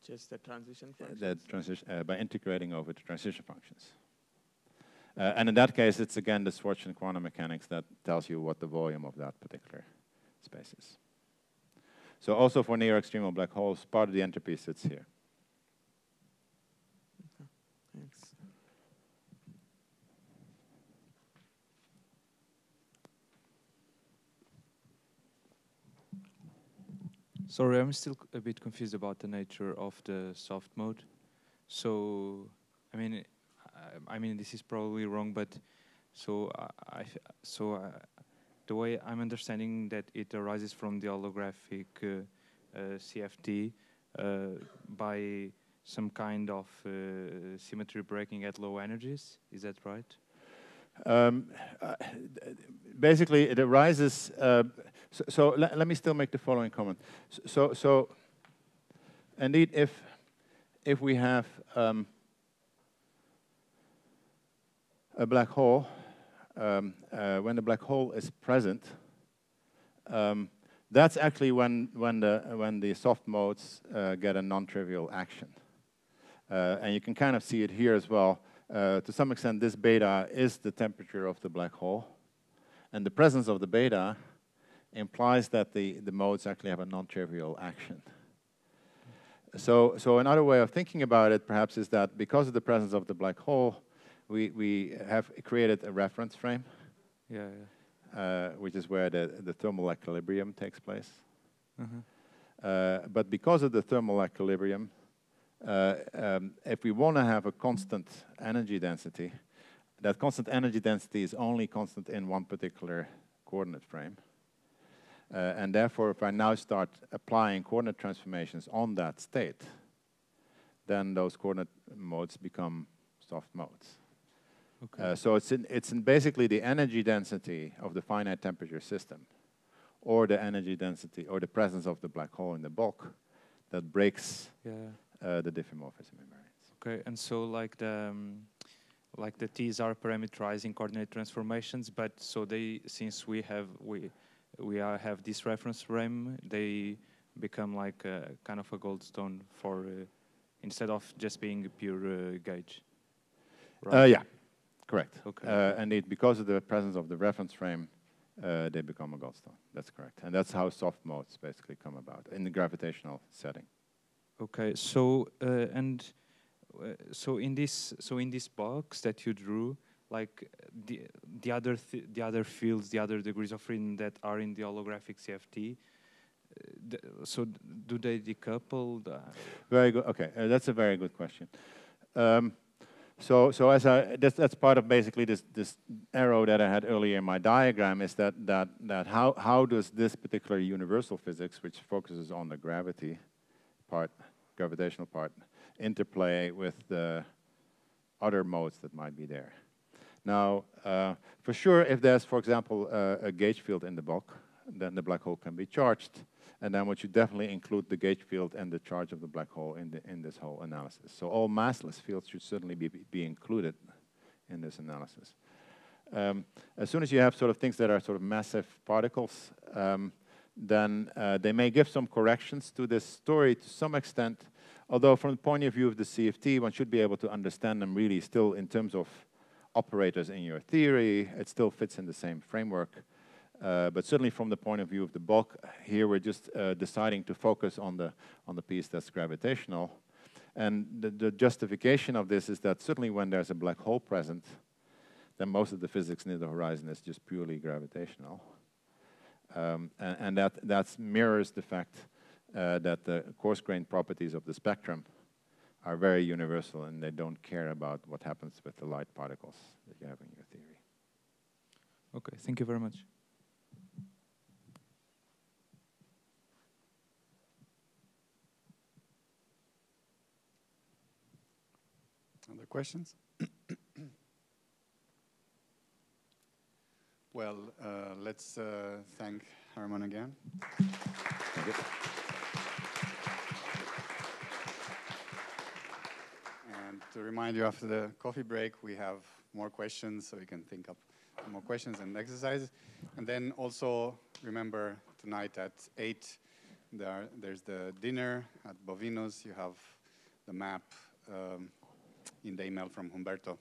Just the transition function? the transition, uh, by integrating over the transition functions. Uh, and in that case, it's again the Schwarzian quantum mechanics that tells you what the volume of that particular space is. So also for near extremal black holes, part of the entropy sits here. Thanks. Sorry, I'm still a bit confused about the nature of the soft mode. So, I mean, I, I mean, this is probably wrong, but so I, I f- so uh, the way I'm understanding that it arises from the holographic uh, uh, CFT uh, by some kind of uh, symmetry breaking at low energies. Is that right? Um, uh, basically, it arises. So so le let me still make the following comment. So, so indeed, if if we have um, a black hole, um, uh, when the black hole is present, um, that's actually when when the when the soft modes uh, get a non-trivial action, uh, and you can kind of see it here as well. Uh, to some extent, this beta is the temperature of the black hole, and the presence of the beta implies that the, the modes actually have a non-trivial action. So, so another way of thinking about it, perhaps, is that because of the presence of the black hole, we, we have created a reference frame, Yeah. yeah. uh, which is where the, the thermal equilibrium takes place. Uh-huh. Uh, but because of the thermal equilibrium, uh, um, if we want to have a constant energy density, that constant energy density is only constant in one particular coordinate frame. Uh, and therefore, if I now start applying coordinate transformations on that state, then those coordinate modes become soft modes. Okay. Uh, so it's in, it's in basically the energy density of the finite temperature system, or the energy density, or the presence of the black hole in the bulk, that breaks yeah. uh, the diffeomorphism invariance. Okay, and so like the um, like the T's are parameterizing coordinate transformations, but so they since we have we we are, have this reference frame, they become like a, kind of a goldstone for uh, instead of just being a pure uh, gauge. Uh, yeah, correct. Okay. Uh, indeed, because of the presence of the reference frame, uh, they become a goldstone. That's correct. And that's how soft modes basically come about in the gravitational setting. Okay, so uh, and uh, so in this so in this box that you drew, like the the other th the other fields, the other degrees of freedom that are in the holographic CFT, uh, so do they decouple? The Very good. Okay, uh, that's a very good question. Um, so, so as I, that's, that's part of basically this, this arrow that I had earlier in my diagram is that, that, that how, how does this particular universal physics, which focuses on the gravity part, gravitational part, interplay with the other modes that might be there. Now, uh, for sure, if there's, for example, uh, a gauge field in the bulk, then the black hole can be charged. And then what you definitely include the gauge field and the charge of the black hole in, the, in this whole analysis. So all massless fields should certainly be, be included in this analysis. Um, as soon as you have sort of things that are sort of massive particles, um, then uh, they may give some corrections to this story to some extent, although from the point of view of the CFT, one should be able to understand them really still in terms of operators in your theory, it still fits in the same framework. Uh, but certainly from the point of view of the bulk, here we're just uh, deciding to focus on the, on the piece that's gravitational. And the, the justification of this is that certainly when there's a black hole present, then most of the physics near the horizon is just purely gravitational. Um, and, and, that mirrors the fact uh, that the coarse-grained properties of the spectrum are very universal and they don't care about what happens with the light particles that you have in your theory. Okay, thank you very much. Other questions? well, uh, let's uh, thank Herman again. And to remind you, after the coffee break, we have more questions, so you can think up more questions and exercises. And then also remember tonight at 8, there, there's the dinner at Bovino's. You have the map um, in the email from Humberto.